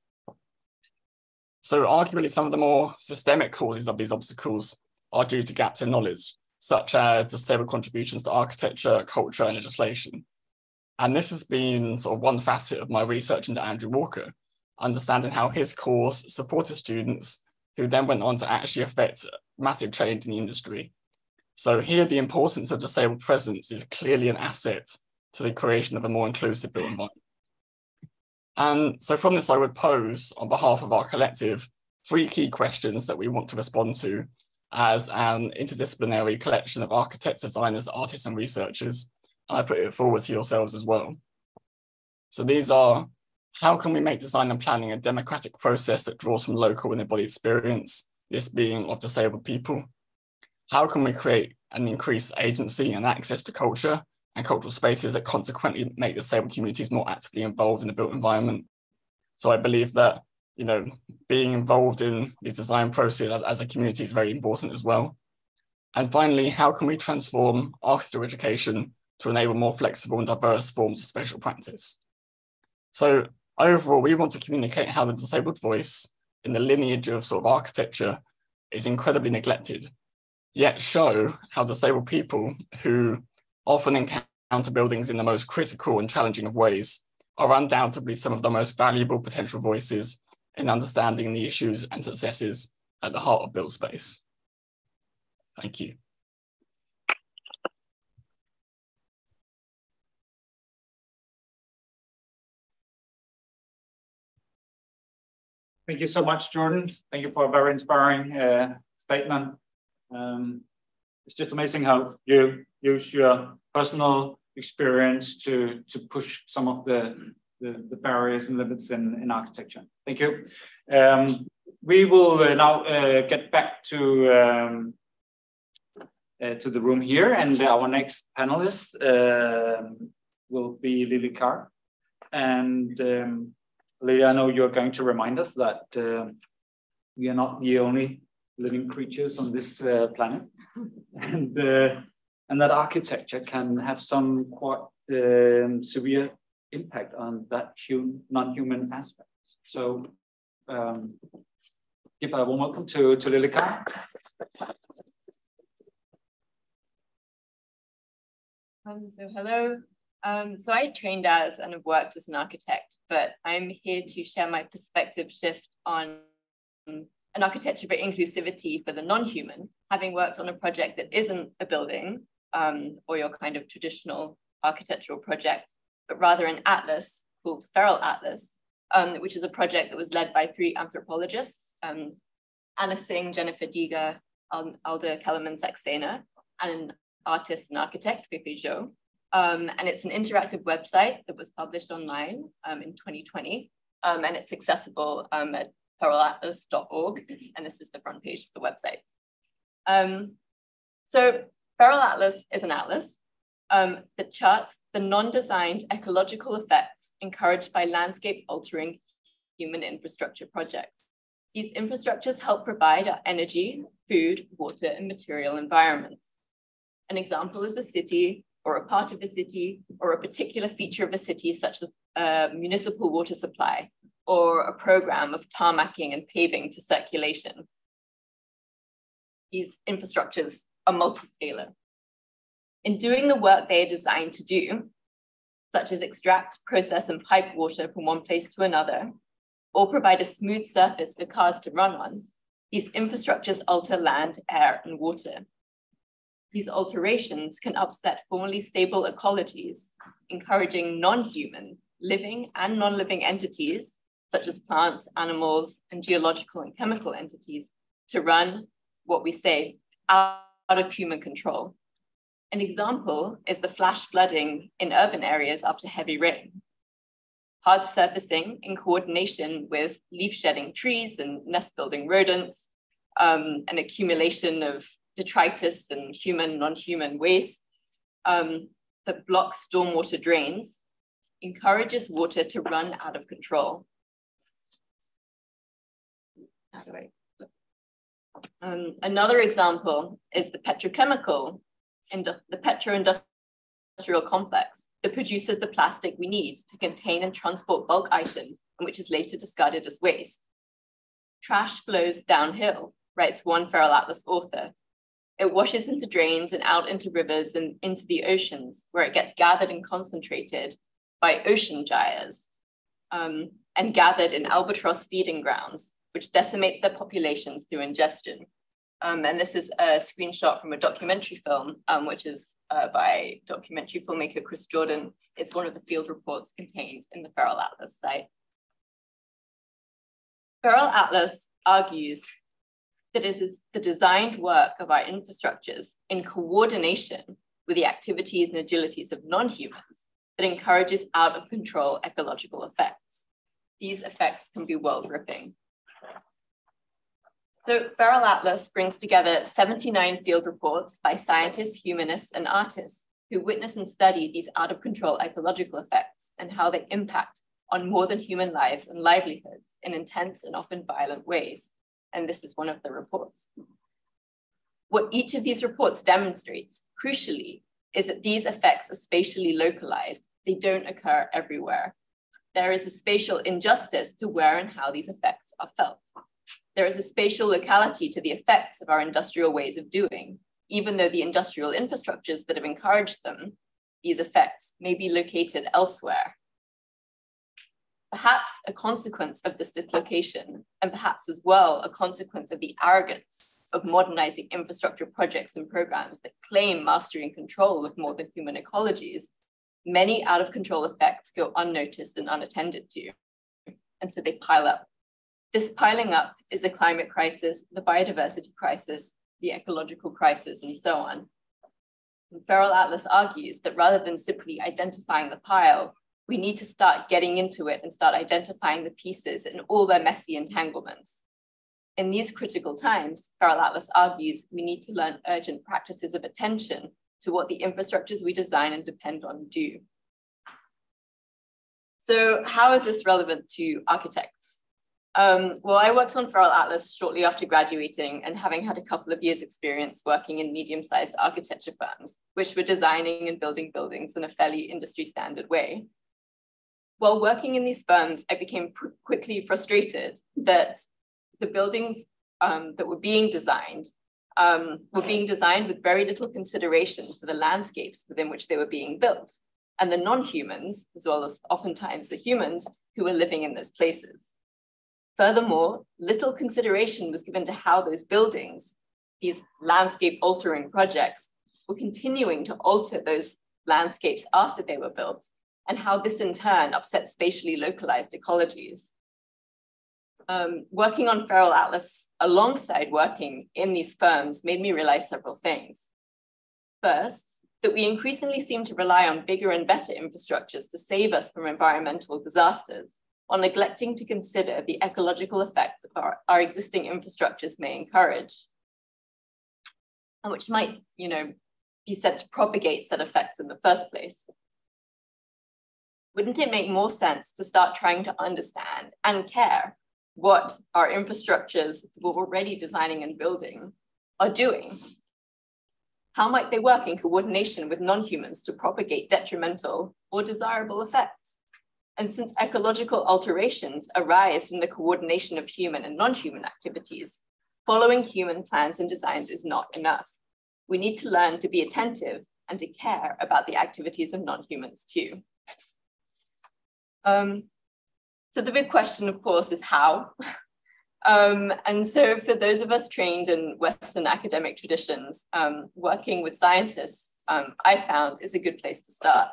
So arguably some of the more systemic causes of these obstacles are due to gaps in knowledge, such as disabled contributions to architecture, culture, and legislation. And this has been sort of one facet of my research into Andrew Walker, understanding how his course supported students who then went on to actually affect massive change in the industry. So here, the importance of disabled presence is clearly an asset to the creation of a more inclusive built environment. And so from this, I would pose on behalf of our collective three key questions that we want to respond to as an interdisciplinary collection of architects, designers, artists, and researchers. I put it forward to yourselves as well. So these are, how can we make design and planning a democratic process that draws from local and embodied experience, this being of disabled people? How can we create and increase agency and access to culture and cultural spaces that consequently make the disabled communities more actively involved in the built environment. So I believe that you know being involved in the design process as, as a community is very important as well. And finally, how can we transform architecture education to enable more flexible and diverse forms of spatial practice? So overall, we want to communicate how the disabled voice in the lineage of sort of architecture is incredibly neglected, yet show how disabled people who often encounter buildings in the most critical and challenging of ways, are undoubtedly some of the most valuable potential voices in understanding the issues and successes at the heart of built space. Thank you. Thank you so much, Jordan. Thank you for a very inspiring uh, statement. Um, it's just amazing how you use your personal experience to, to push some of the, the, the barriers and limits in, in architecture. Thank you. Um, we will uh, now uh, get back to um, uh, to the room here, and our next panelist um, will be Lily Carr. And um, Lily, I know you're going to remind us that uh, we are not the only living creatures on this uh, planet, <laughs> and uh, and that architecture can have some quite um, severe impact on that non-human aspect. So, um, give a warm welcome to to Lily Carr. Um, so hello. Um, so I trained as and have worked as an architect, but I'm here to share my perspective shift on an architecture for inclusivity for the non-human, having worked on a project that isn't a building um, or your kind of traditional architectural project, but rather an atlas called Feral Atlas, um, which is a project that was led by three anthropologists, um, Anna Tsing, Jennifer Deger, Alder Keleman Saxena, and an artist and architect, Feifei Zhou. Um, and it's an interactive website that was published online um, in 2020, um, and it's accessible at feralatlas.org, and this is the front page of the website. Um, so Feral Atlas is an atlas um, that charts the non-designed ecological effects encouraged by landscape altering human infrastructure projects. These infrastructures help provide our energy, food, water, and material environments. An example is a city or a part of a city or a particular feature of a city, such as a municipal water supply, or a program of tarmacking and paving for circulation. These infrastructures are multi-scalar. In doing the work they are designed to do, such as extract, process, and pipe water from one place to another, or provide a smooth surface for cars to run on, These infrastructures alter land, air, and water. These alterations can upset formerly stable ecologies, encouraging non-human, living and non-living entities, such as plants, animals, and geological and chemical entities, to run what we say out of human control. An example is the flash flooding in urban areas after heavy rain. Hard surfacing in coordination with leaf shedding trees and nest building rodents, um, an accumulation of detritus and human, non-human waste um, that blocks stormwater drains, encourages water to run out of control. Um, another example is the petrochemical, the petro-industrial complex that produces the plastic we need to contain and transport bulk items and which is later discarded as waste. Trash flows downhill, writes one Feral Atlas author. It washes into drains and out into rivers and into the oceans, where it gets gathered and concentrated by ocean gyres um, and gathered in albatross feeding grounds, which decimates their populations through ingestion. Um, and this is a screenshot from a documentary film, um, which is uh, by documentary filmmaker Chris Jordan. It's one of the field reports contained in the Feral Atlas site. Feral Atlas argues that it is the designed work of our infrastructures in coordination with the activities and agilities of non-humans that encourages out of control ecological effects. These effects can be world ripping. So Feral Atlas brings together 79 field reports by scientists, humanists, and artists who witness and study these out of control ecological effects and how they impact on more than human lives and livelihoods in intense and often violent ways. And this is one of the reports. What each of these reports demonstrates, crucially, is that these effects are spatially localized. They don't occur everywhere. There is a spatial injustice to where and how these effects are felt there is a spatial locality to the effects of our industrial ways of doing, even though the industrial infrastructures that have encouraged them, these effects, may be located elsewhere. Perhaps a consequence of this dislocation, and perhaps as well a consequence of the arrogance of modernizing infrastructure projects and programs that claim mastery and control of more than human ecologies, many out of control effects go unnoticed and unattended to. And so they pile up this piling up is the climate crisis, the biodiversity crisis, the ecological crisis, and so on. And Feral Atlas argues that rather than simply identifying the pile, we need to start getting into it and start identifying the pieces and all their messy entanglements. In these critical times, Feral Atlas argues we need to learn urgent practices of attention to what the infrastructures we design and depend on do. So how is this relevant to architects? Um, well, I worked on Feral Atlas shortly after graduating and having had a couple of years experience working in medium-sized architecture firms, which were designing and building buildings in a fairly industry standard way. While working in these firms, I became quickly frustrated that the buildings um, that were being designed um, were being designed with very little consideration for the landscapes within which they were being built and the non-humans, as well as oftentimes the humans who were living in those places. Furthermore, little consideration was given to how those buildings, these landscape altering projects, were continuing to alter those landscapes after they were built, and how this in turn upset spatially localized ecologies. Um, working on Feral Atlas alongside working in these firms made me realize several things. First, that we increasingly seem to rely on bigger and better infrastructures to save us from environmental disasters, or neglecting to consider the ecological effects our, our existing infrastructures may encourage, and which might, you know, be said to propagate said effects in the first place. Wouldn't it make more sense to start trying to understand and care what our infrastructures we're already designing and building are doing? How might they work in coordination with non-humans to propagate detrimental or desirable effects? And since ecological alterations arise from the coordination of human and non-human activities, following human plans and designs is not enough. We need to learn to be attentive and to care about the activities of non-humans too. Um, so the big question, of course, is how. <laughs> Um, and so for those of us trained in Western academic traditions, um, working with scientists, um, I found is a good place to start.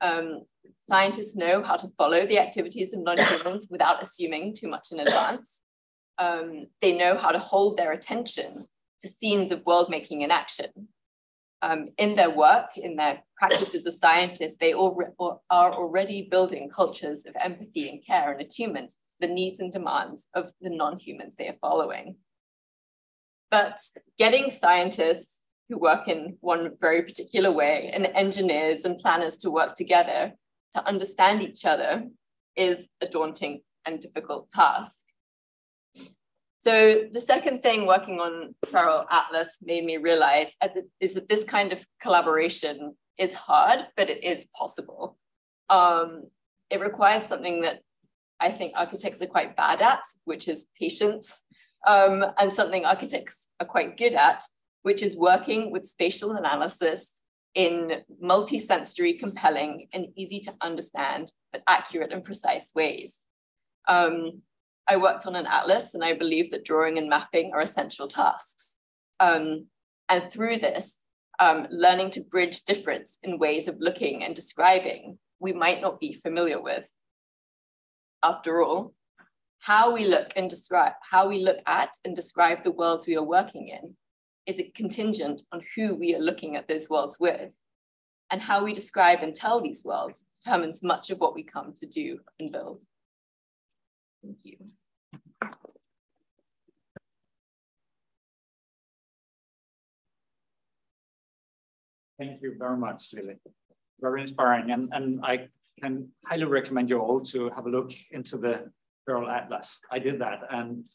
Um, scientists know how to follow the activities of non-humans without assuming too much in advance. Um, they know how to hold their attention to scenes of world making in action. Um, in their work, in their practices as scientists, they are already building cultures of empathy and care and attunement to the needs and demands of the non-humans they are following. But getting scientists who work in one very particular way and engineers and planners to work together to understand each other is a daunting and difficult task. So the second thing working on Feral Atlas made me realize is that this kind of collaboration is hard, but it is possible. Um, it requires something that I think architects are quite bad at, which is patience, um, and something architects are quite good at, which is working with spatial analysis in multi-sensory, compelling, and easy to understand, but accurate and precise ways. Um, I worked on an atlas and I believe that drawing and mapping are essential tasks. Um, and through this, um, learning to bridge difference in ways of looking and describing we might not be familiar with. After all, how we look and describe, how we look at and describe the worlds we are working in is it contingent on who we are looking at those worlds with. And how we describe and tell these worlds determines much of what we come to do and build. Thank you. Thank you very much, Lily. Very inspiring. And, and I can highly recommend you all to have a look into the Feral Atlas. I did that and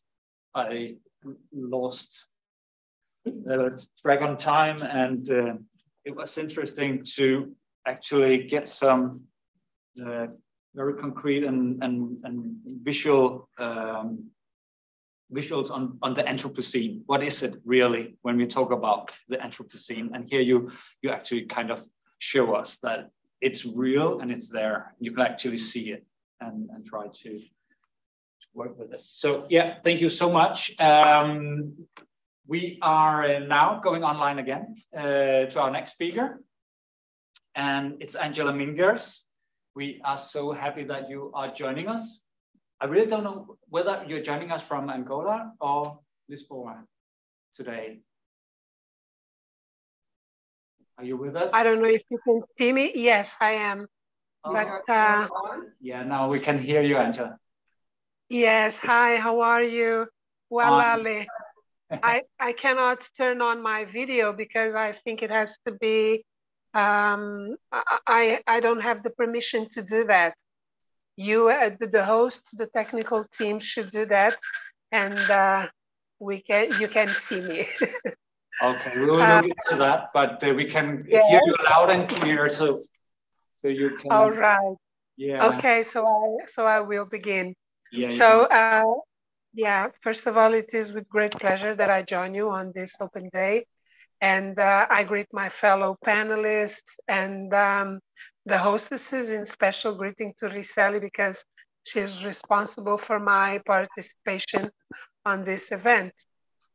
I lost track on time and uh, it was interesting to actually get some uh, very concrete and, and, and visual um, visuals on, on the Anthropocene. What is it really when we talk about the Anthropocene? And here you, you actually kind of show us that it's real and it's there. You can actually see it and, and try to, to work with it. So yeah, thank you so much. Um, we are now going online again uh, to our next speaker. And it's Angela Mingas. We are so happy that you are joining us. I really don't know whether you're joining us from Angola or Lisboa today. Are you with us? I don't know if you can see me. Yes, I am. Oh. But uh, yeah, now we can hear you, Angela. Yes. Hi. How are you? Well, Ali, I I cannot turn on my video because I think it has to be. Um, I I don't have the permission to do that you, uh, the hosts, the technical team should do that, and uh, we can you can see me. <laughs> okay, we will uh, look into that, but uh, we can yeah. hear you loud and clear, so so you can. All right. Yeah. Okay, so I so I will begin. Yeah. So uh, yeah, first of all, it is with great pleasure that I join you on this open day, and uh, I greet my fellow panelists and. Um, the hostesses in special greeting to Riseli because she's responsible for my participation on this event.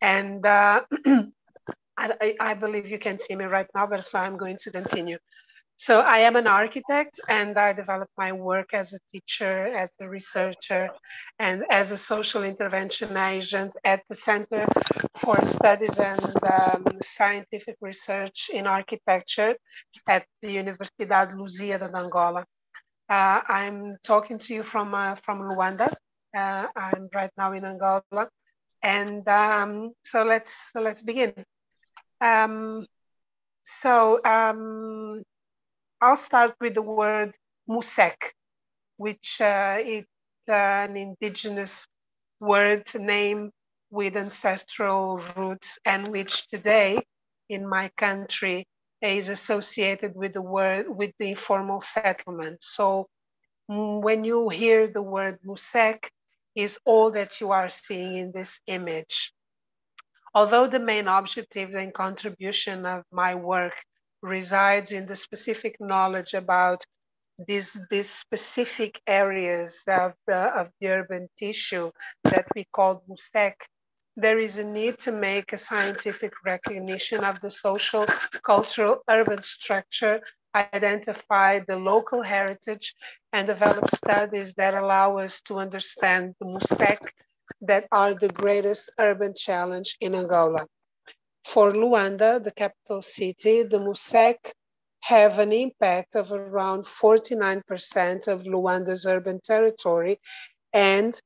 And uh, <clears throat> I, I, believe you can see me right now, but so I'm going to continue. So I am an architect and I developed my work as a teacher, as a researcher, and as a social intervention agent at the Center for Studies and um, Scientific Research in Architecture at the Universidade Lusíada de Angola. Uh, I'm talking to you from, uh, from Luanda. Uh, I'm right now in Angola. And um, so let's, so let's begin. Um, so um, I'll start with the word Musseque, which uh, is uh, an indigenous word name with ancestral roots and which today in my country is associated with the word with the informal settlement. So mm, when you hear the word Musseque is all that you are seeing in this image. Although the main objective and contribution of my work resides in the specific knowledge about these, these specific areas of the, of the urban tissue that we call musseque, there is a need to make a scientific recognition of the social, cultural, urban structure, identify the local heritage, and develop studies that allow us to understand the musseque that are the greatest urban challenge in Angola. For Luanda, the capital city, the musseque have an impact of around 49% of Luanda's urban territory and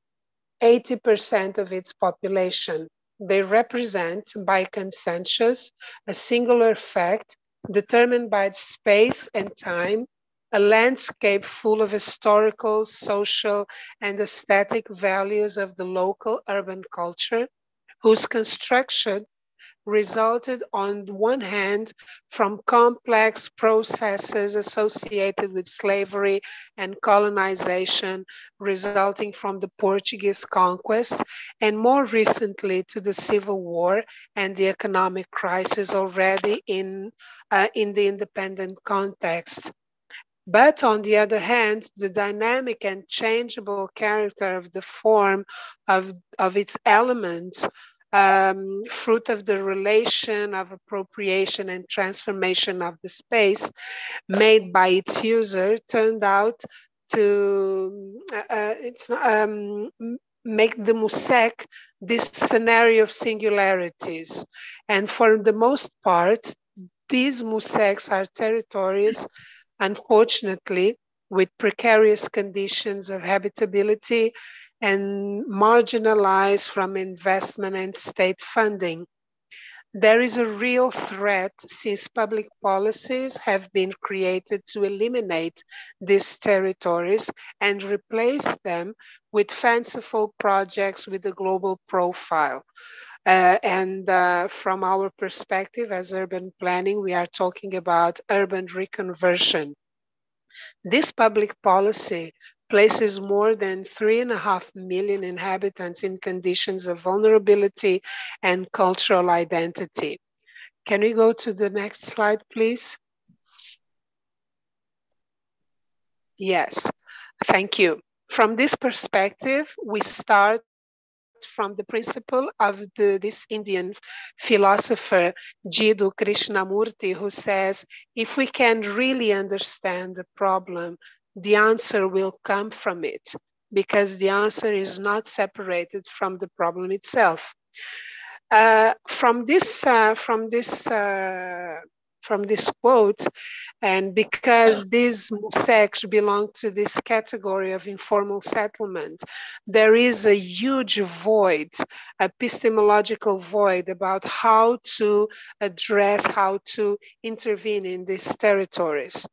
80% of its population. They represent, by consensus, a singular fact determined by space and time, a landscape full of historical, social, and aesthetic values of the local urban culture, whose construction resulted on one hand from complex processes associated with slavery and colonization resulting from the Portuguese conquest, and more recently to the Civil War and the economic crisis already in, uh, in the independent context. But on the other hand, the dynamic and changeable character of the form of, of its elements um, fruit of the relation of appropriation and transformation of the space made by its user turned out to uh, uh it's um, make the musseque this scenario of singularities. And for the most part, these musseques are territories, unfortunately, with precarious conditions of habitability and marginalized from investment and state funding. There is a real threat since public policies have been created to eliminate these territories and replace them with fanciful projects with a global profile. Uh, and uh, from our perspective as urban planning, we are talking about urban reconversion. This public policy places more than three and a half million inhabitants in conditions of vulnerability and cultural identity. Can we go to the next slide, please? Yes, thank you. From this perspective, we start from the principle of the, this Indian philosopher Jiddu Krishnamurti, who says, if we can really understand the problem, the answer will come from it because the answer is not separated from the problem itself. Uh, from this, uh, from this, uh, from this quote, and because these sects belong to this category of informal settlement, there is a huge void, epistemological void about how to address, how to intervene in these territories.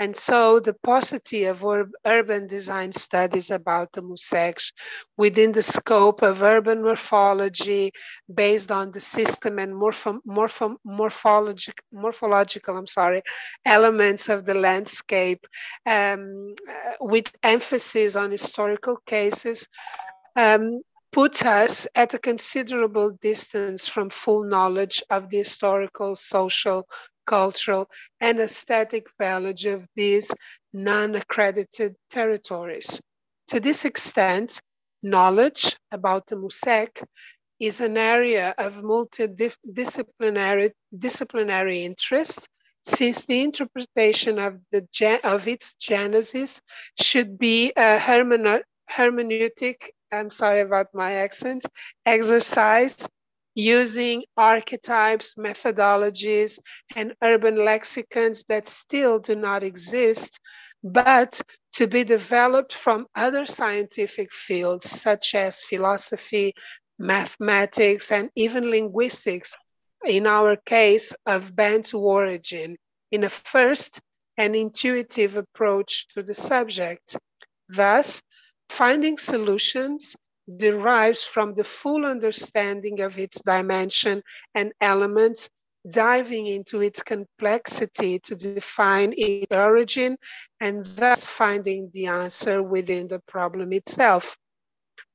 And so the paucity of urban design studies about the musseques within the scope of urban morphology based on the system and morpho, morpho, morphologic, morphological I'm sorry, elements of the landscape um, uh, with emphasis on historical cases um, puts us at a considerable distance from full knowledge of the historical, social, cultural, and aesthetic values of these non-accredited territories. To this extent, knowledge about the musseque is an area of multidisciplinary disciplinary interest since the interpretation of, the, of its genesis should be a hermeneutic, I'm sorry about my accent, exercise using archetypes, methodologies, and urban lexicons that still do not exist, but to be developed from other scientific fields such as philosophy, mathematics, and even linguistics, in our case of Bantu origin, in a first and intuitive approach to the subject. Thus, finding solutions derives from the full understanding of its dimension and elements, diving into its complexity to define its origin and thus finding the answer within the problem itself.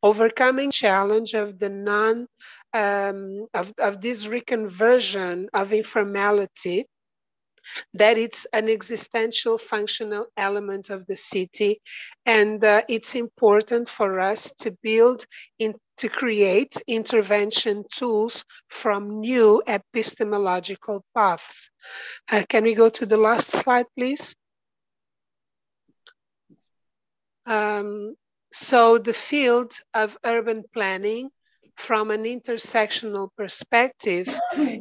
Overcoming challenge of the non, um, of, of this reconversion of informality that it's an existential functional element of the city. And uh, it's important for us to build in, to create intervention tools from new epistemological paths. Uh, can we go to the last slide, please? Um, so the field of urban planning from an intersectional perspective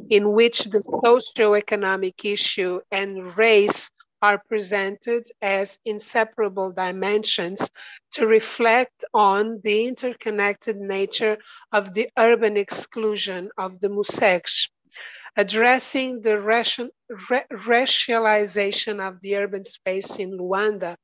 in which the socio-economic issue and race are presented as inseparable dimensions to reflect on the interconnected nature of the urban exclusion of the musseques, addressing the racialization of the urban space in Luanda.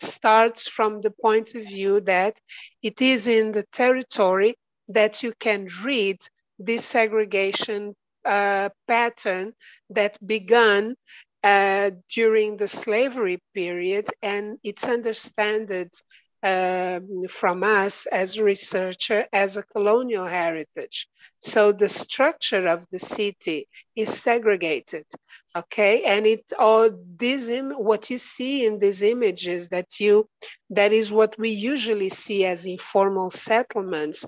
Starts from the point of view that it is in the territory that you can read this segregation uh, pattern that began uh, during the slavery period, and it's understood um, from us as researcher as a colonial heritage. So the structure of the city is segregated okay and it all this what you see in these images that you that is what we usually see as informal settlements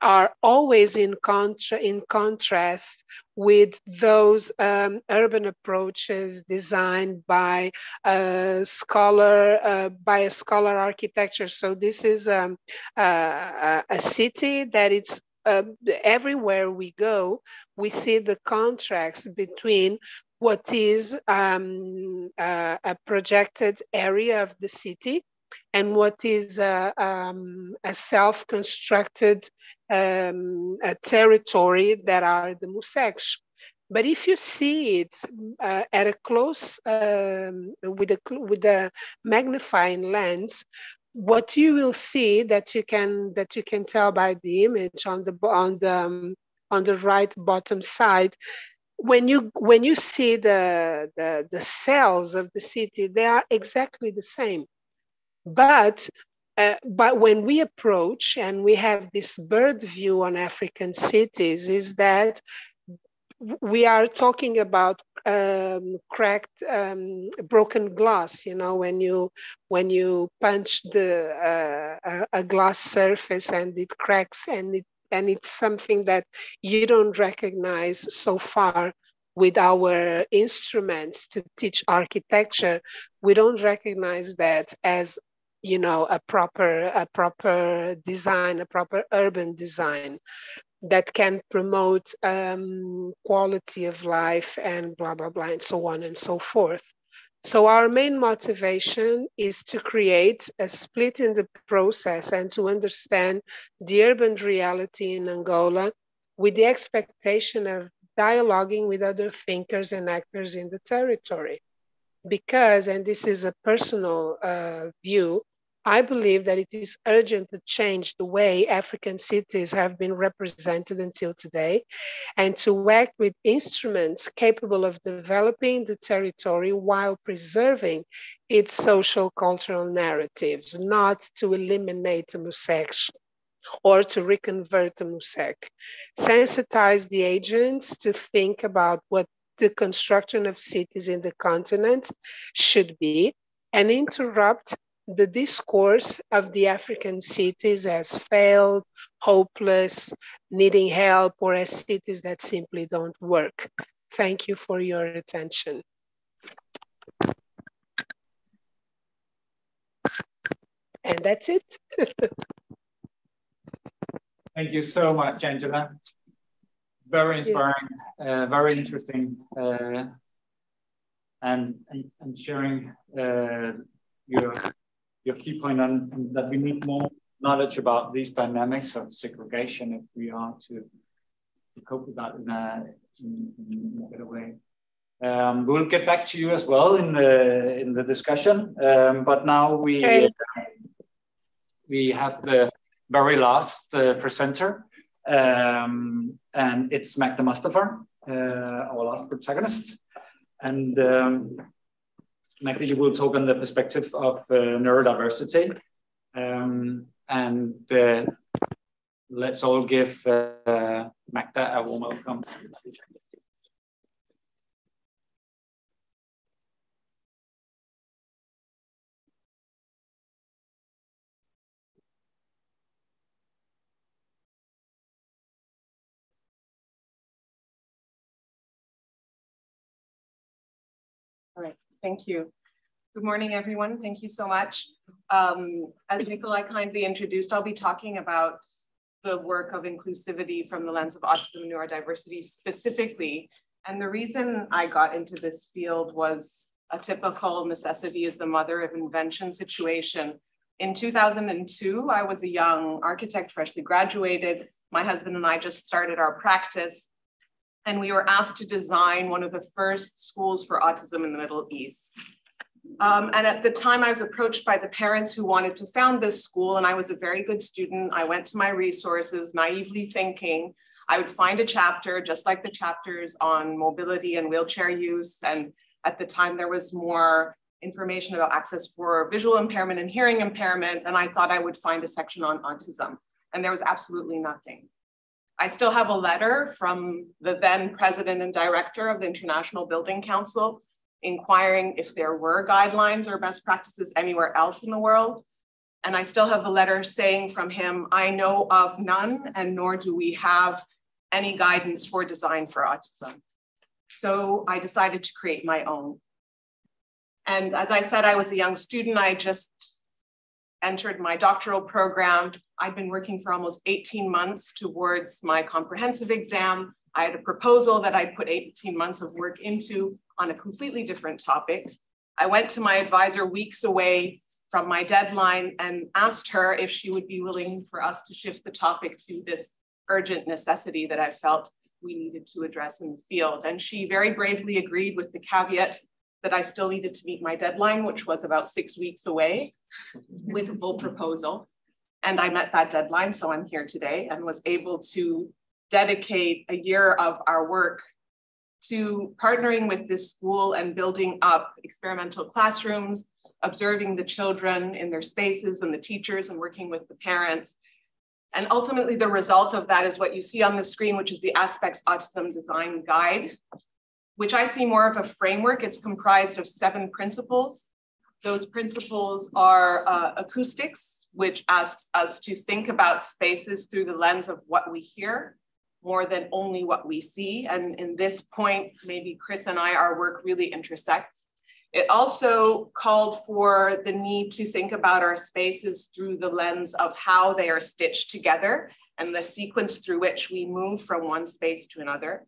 are always in contra- in contrast with those um, urban approaches designed by a scholar uh, by a scholar architecture. So this is um, uh, a city that it's uh, everywhere we go, we see the contrast between what is um, uh, a projected area of the city and what is a, um, a self-constructed um, a territory that are the Musseques. But if you see it uh, at a close, um, with, a, with a magnifying lens, what you will see that you can that you can tell by the image on the on the um, on the right bottom side when you when you see the, the the cells of the city they are exactly the same. But uh, but when we approach and we have this bird view on african cities is that we are talking about um, cracked um, broken glass you know when you when you punch the uh, a, a glass surface and it cracks and it and it's something that you don't recognize so far with our instruments to teach architecture. We don't recognize that as you know a proper a proper design a proper urban design that can promote um, quality of life and blah blah blah and so on and so forth so our main motivation is to create a split in the process and to understand the urban reality in Angola with the expectation of dialoguing with other thinkers and actors in the territory. Because, and this is a personal uh, view, I believe that it is urgent to change the way African cities have been represented until today and to work with instruments capable of developing the territory while preserving its social cultural narratives, not to eliminate homosexuality or to reconvert a musseque. Sensitize the agents to think about what the construction of cities in the continent should be and interrupt the discourse of the African cities as failed, hopeless, needing help, or as cities that simply don't work. Thank you for your attention. And that's it. <laughs> Thank you so much, Angela. Very inspiring, uh, very interesting, uh, and, and, and sharing uh, your your key point on, that we need more knowledge about these dynamics of segregation if we are to, to cope with that in a, in, in a better way. Um, we'll get back to you as well in the in the discussion, um, but now we uh, we have the very last uh, presenter, um, and it's Magda Mostafa, uh, our last protagonist, and um, Magda, will talk on the perspective of uh, neurodiversity. Um, and uh, let's all give uh, Magda a warm welcome. All right thank you. Good morning, everyone. Thank you so much. Um, as Nikolai kindly introduced, I'll be talking about the work of inclusivity from the lens of autism and neurodiversity specifically. And the reason I got into this field was a typical necessity is the mother of invention situation. In 2002, I was a young architect, freshly graduated. My husband and I just started our practice and we were asked to design one of the first schools for autism in the Middle East. Um, and at the time, I was approached by the parents who wanted to found this school, and I was a very good student. I went to my resources, naively thinking I would find a chapter, just like the chapters on mobility and wheelchair use. And at the time, there was more information about access for visual impairment and hearing impairment, and I thought I would find a section on autism. And there was absolutely nothing. I still have a letter from the then president and director of the International Building Council inquiring if there were guidelines or best practices anywhere else in the world. And I still have the letter saying from him, I know of none, and nor do we have any guidance for design for autism. So I decided to create my own. And as I said, I was a young student. I just entered my doctoral program. I'd been working for almost 18 months towards my comprehensive exam. I had a proposal that I'd put 18 months of work into on a completely different topic. I went to my advisor weeks away from my deadline and asked her if she would be willing for us to shift the topic to this urgent necessity that I felt we needed to address in the field. And she very bravely agreed with the caveat that I still needed to meet my deadline, which was about six weeks away with a full proposal. And I met that deadline, so I'm here today and was able to dedicate a year of our work to partnering with this school and building up experimental classrooms, observing the children in their spaces and the teachers and working with the parents. And ultimately the result of that is what you see on the screen, which is the ASPECTSS Autism Design Guide, which I see more of a framework. It's comprised of seven principles. Those principles are uh, acoustics, which asks us to think about spaces through the lens of what we hear more than only what we see. And in this point, maybe Chris and I, our work really intersects. It also called for the need to think about our spaces through the lens of how they are stitched together and the sequence through which we move from one space to another.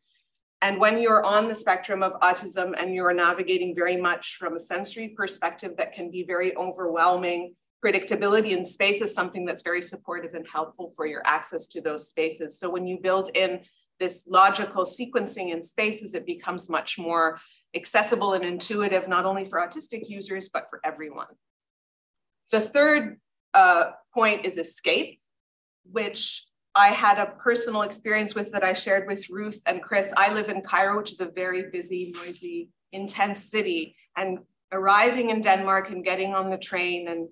And when you're on the spectrum of autism and you're navigating very much from a sensory perspective that can be very overwhelming, predictability in space is something that's very supportive and helpful for your access to those spaces. So when you build in this logical sequencing in spaces, it becomes much more accessible and intuitive, not only for autistic users, but for everyone. The third uh, point is escape, which I had a personal experience with that I shared with Ruth and Chris. I live in Cairo, which is a very busy, noisy, intense city. And arriving in Denmark and getting on the train and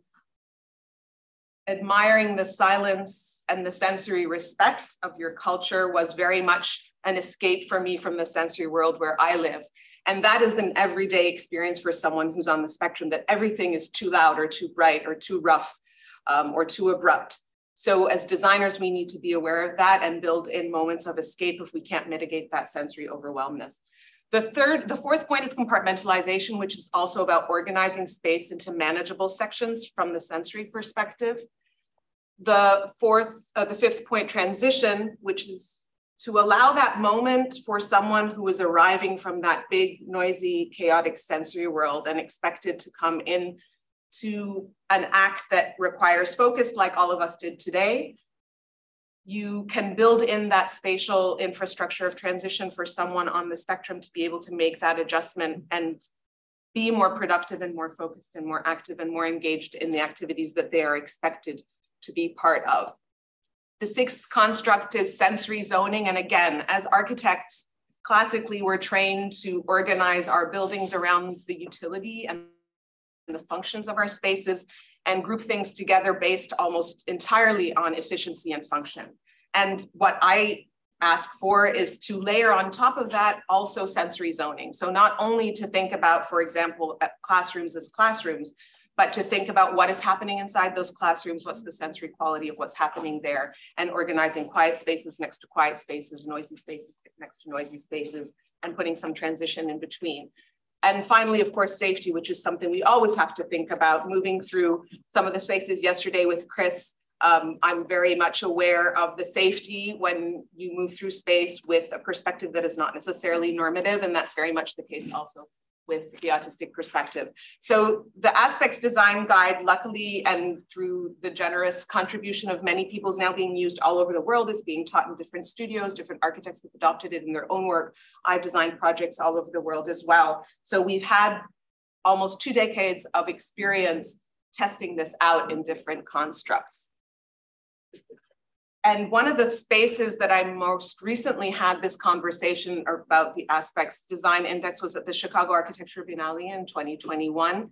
admiring the silence and the sensory respect of your culture was very much an escape for me from the sensory world where I live. And that is an everyday experience for someone who's on the spectrum that everything is too loud or too bright or too rough um, or too abrupt. So as designers, we need to be aware of that and build in moments of escape if we can't mitigate that sensory overwhelmness. The third, the fourth point is compartmentalization, which is also about organizing space into manageable sections from the sensory perspective. The fourth, uh, the fifth point, transition, which is to allow that moment for someone who is arriving from that big, noisy, chaotic sensory world and expected to come in to an act that requires focus like all of us did today, you can build in that spatial infrastructure of transition for someone on the spectrum to be able to make that adjustment and be more productive and more focused and more active and more engaged in the activities that they are expected to be part of. The sixth construct is sensory zoning. And again, as architects, classically, we're trained to organize our buildings around the utility and the functions of our spaces and group things together based almost entirely on efficiency and function. And what I ask for is to layer on top of that also sensory zoning. So not only to think about, for example, uh, classrooms as classrooms, but to think about what is happening inside those classrooms, what's the sensory quality of what's happening there, and organizing quiet spaces next to quiet spaces, noisy spaces next to noisy spaces, and putting some transition in between. And finally, of course, safety, which is something we always have to think about. Moving through some of the spaces yesterday with Chris, um, I'm very much aware of the safety when you move through space with a perspective that is not necessarily normative, and that's very much the case also with the autistic perspective. So the ASPECTSS design guide, luckily, and through the generous contribution of many people is now being used all over the world, is being taught in different studios, different architects have adopted it in their own work. I've designed projects all over the world as well. So we've had almost two decades of experience testing this out in different constructs. And one of the spaces that I most recently had this conversation about the ASPECTSS design index was at the Chicago Architecture Biennale in 2021.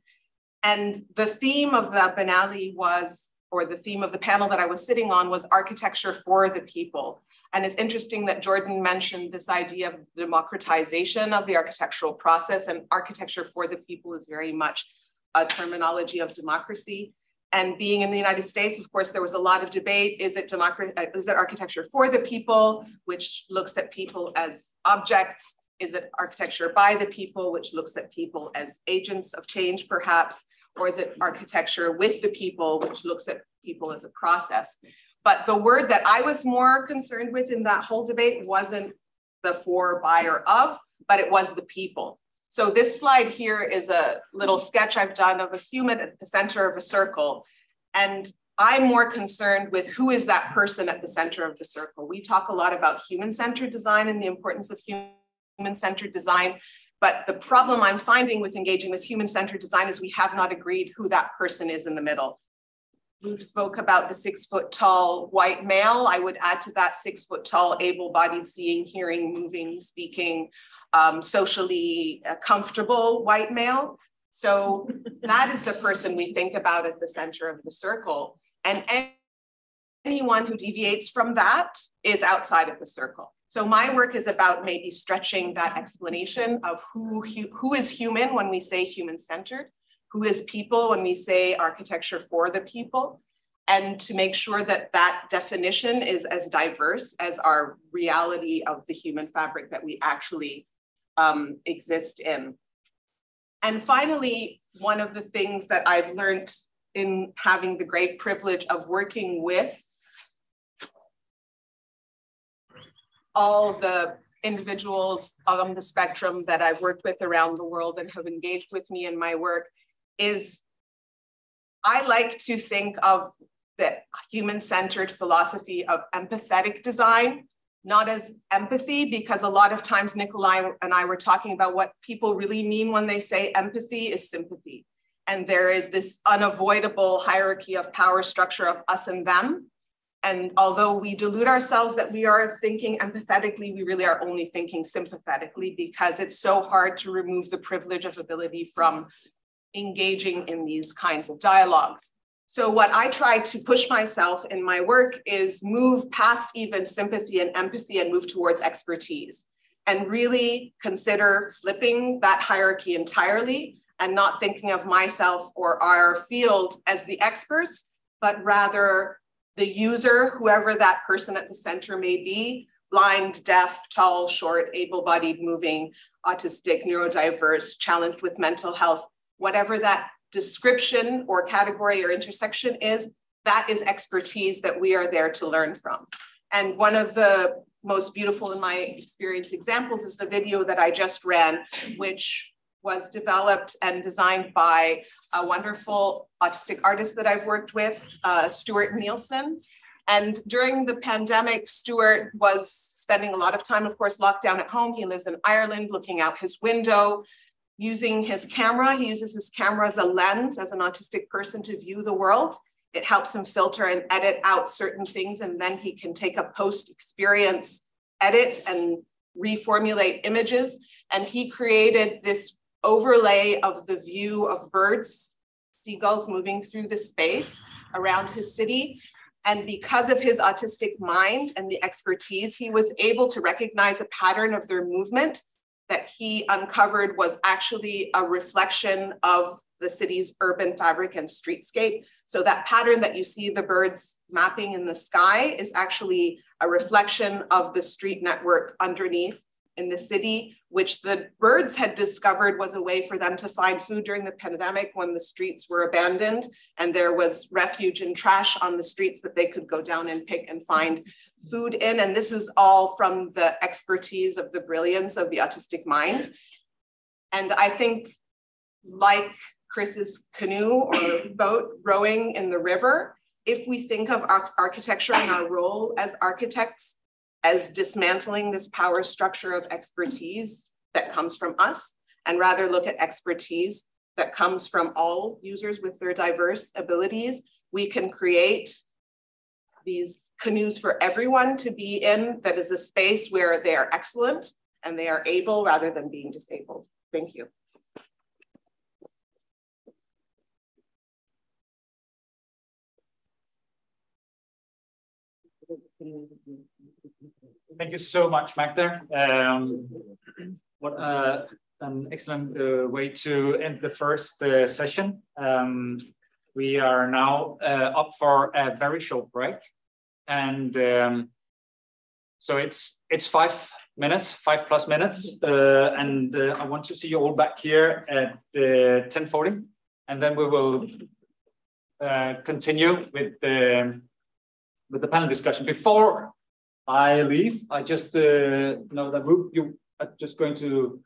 And the theme of the Biennale was, or the theme of the panel that I was sitting on was architecture for the people. And it's interesting that Jordan mentioned this idea of democratization of the architectural process and architecture for the people is very much a terminology of democracy. And being in the United States, of course, there was a lot of debate. Is it democracy, uh, is it architecture for the people, which looks at people as objects? Is it architecture by the people, which looks at people as agents of change, perhaps? Or is it architecture with the people, which looks at people as a process? But the word that I was more concerned with in that whole debate wasn't the for, by, or of, but it was the people. So this slide here is a little sketch I've done of a human at the center of a circle. And I'm more concerned with who is that person at the center of the circle. We talk a lot about human-centered design and the importance of human-centered design. But the problem I'm finding with engaging with human-centered design is we have not agreed who that person is in the middle. We spoke about the six foot tall white male. I would add to that six foot tall, able bodied, seeing, hearing, moving, speaking, um, socially uh, comfortable white male. So <laughs> that is the person we think about at the center of the circle. And anyone who deviates from that is outside of the circle. So my work is about maybe stretching that explanation of who, who is human when we say human-centered, who is people when we say architecture for the people, and to make sure that that definition is as diverse as our reality of the human fabric that we actually um, exist in. And finally, one of the things that I've learned in having the great privilege of working with all the individuals on the spectrum that I've worked with around the world and have engaged with me in my work is I like to think of the human-centered philosophy of empathetic design not as empathy, because a lot of times Nikolai and I were talking about what people really mean when they say empathy is sympathy. And there is this unavoidable hierarchy of power structure of us and them. And although we delude ourselves that we are thinking empathetically, we really are only thinking sympathetically because it's so hard to remove the privilege of ability from engaging in these kinds of dialogues. So what I try to push myself in my work is move past even sympathy and empathy and move towards expertise and really consider flipping that hierarchy entirely and not thinking of myself or our field as the experts, but rather the user, whoever that person at the center may be, blind, deaf, tall, short, able-bodied, moving, autistic, neurodiverse, challenged with mental health, whatever that description or category or intersection is, that is expertise that we are there to learn from. And one of the most beautiful in my experience examples is the video that I just ran, which was developed and designed by a wonderful autistic artist that I've worked with, uh, Stuart Nielsen. And during the pandemic, Stuart was spending a lot of time, of course, locked down at home. He lives in Ireland, looking out his window, using his camera. He uses his camera as a lens as an autistic person to view the world. It helps him filter and edit out certain things, and then he can take a post experience edit and reformulate images. And he created this overlay of the view of birds, seagulls moving through the space around his city. And because of his autistic mind and the expertise, he was able to recognize a pattern of their movement that he uncovered was actually a reflection of the city's urban fabric and streetscape. So that pattern that you see the birds mapping in the sky is actually a reflection of the street network underneath in the city, which the birds had discovered was a way for them to find food during the pandemic when the streets were abandoned and there was refuge and trash on the streets that they could go down and pick and find food in. And this is all from the expertise of the brilliance of the autistic mind. And I think like Chris's canoe or boat rowing in the river, if we think of architecture and our role as architects as dismantling this power structure of expertise that comes from us, and rather look at expertise that comes from all users with their diverse abilities, we can create these canoes for everyone to be in that is a space where they are excellent and they are able rather than being disabled. Thank you. Thank you so much, Magda. Um, what uh, an excellent uh, way to end the first uh, session. Um, we are now uh, up for a very short break, and um, so it's it's five minutes, five plus minutes, uh, and uh, I want to see you all back here at ten forty, and then we will continue with the with the panel discussion. Before I leave, I just uh, know that you are just going to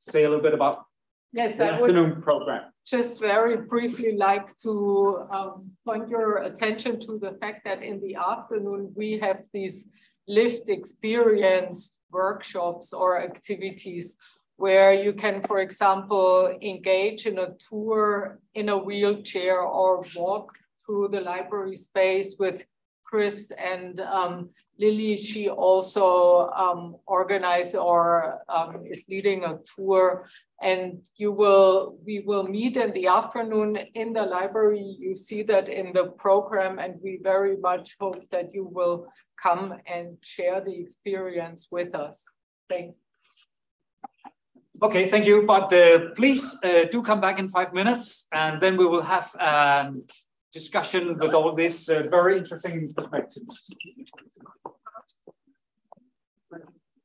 say a little bit about yes, the I afternoon program. Just very briefly like to um, point your attention to the fact that in the afternoon we have these lived experience workshops or activities where you can, for example, engage in a tour in a wheelchair or walk through the library space with Chris and um, Lily, she also um, organized or um, is leading a tour and you will, we will meet in the afternoon in the library. You see that in the program and we very much hope that you will come and share the experience with us. Thanks. Okay, thank you. But uh, please uh, do come back in five minutes and then we will have um, discussion with all these uh, very interesting perspectives.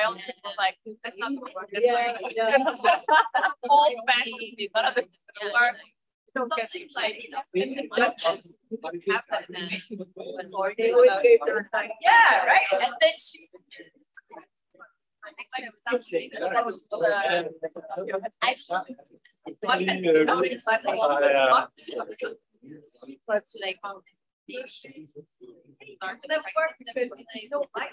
almost I also think biologist was like, that's not the word. Yeah, yeah. All faculty, none of the are something like in the judges have that information authority yeah, right. And then she Actually, but like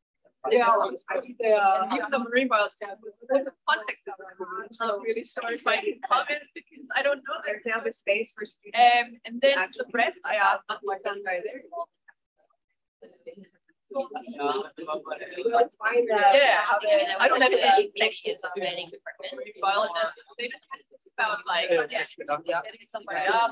yeah, yeah. even the marine biology, the context of it, I'm really sorry if I can comment because I don't know that. They have a space for students. Um, and then the breath, I asked them like that right there. Yeah, I don't have any connections to any department. Biologists, they just about like, yes, getting somebody up.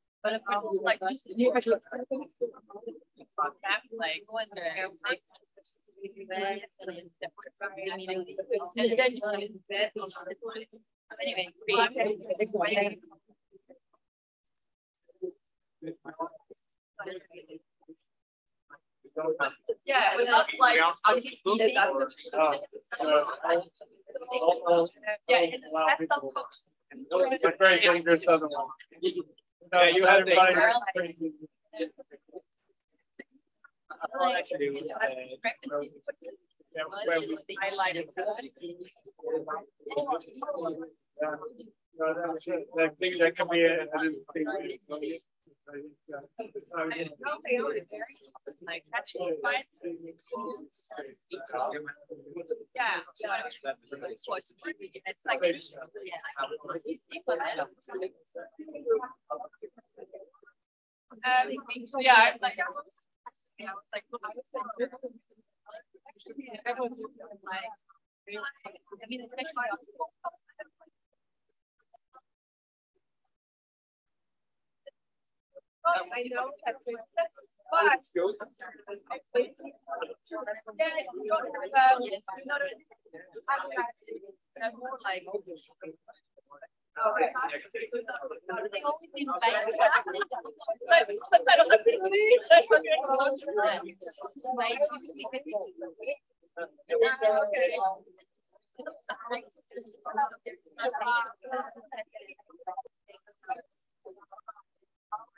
but of course, like, you have to like, when they're like, and then you anyway, yeah, but not like I'm just eating that. Yeah, it has some It's very dangerous otherwise. No, you had it right. Highlighted. That thing that can be a, like fine. Yeah. Um, yeah, Oh, I know. But yeah, you don't have, um, you know, I'm more like. They always need to buy but, but I don't think that's what you're closer to them. Right? And then they're okay.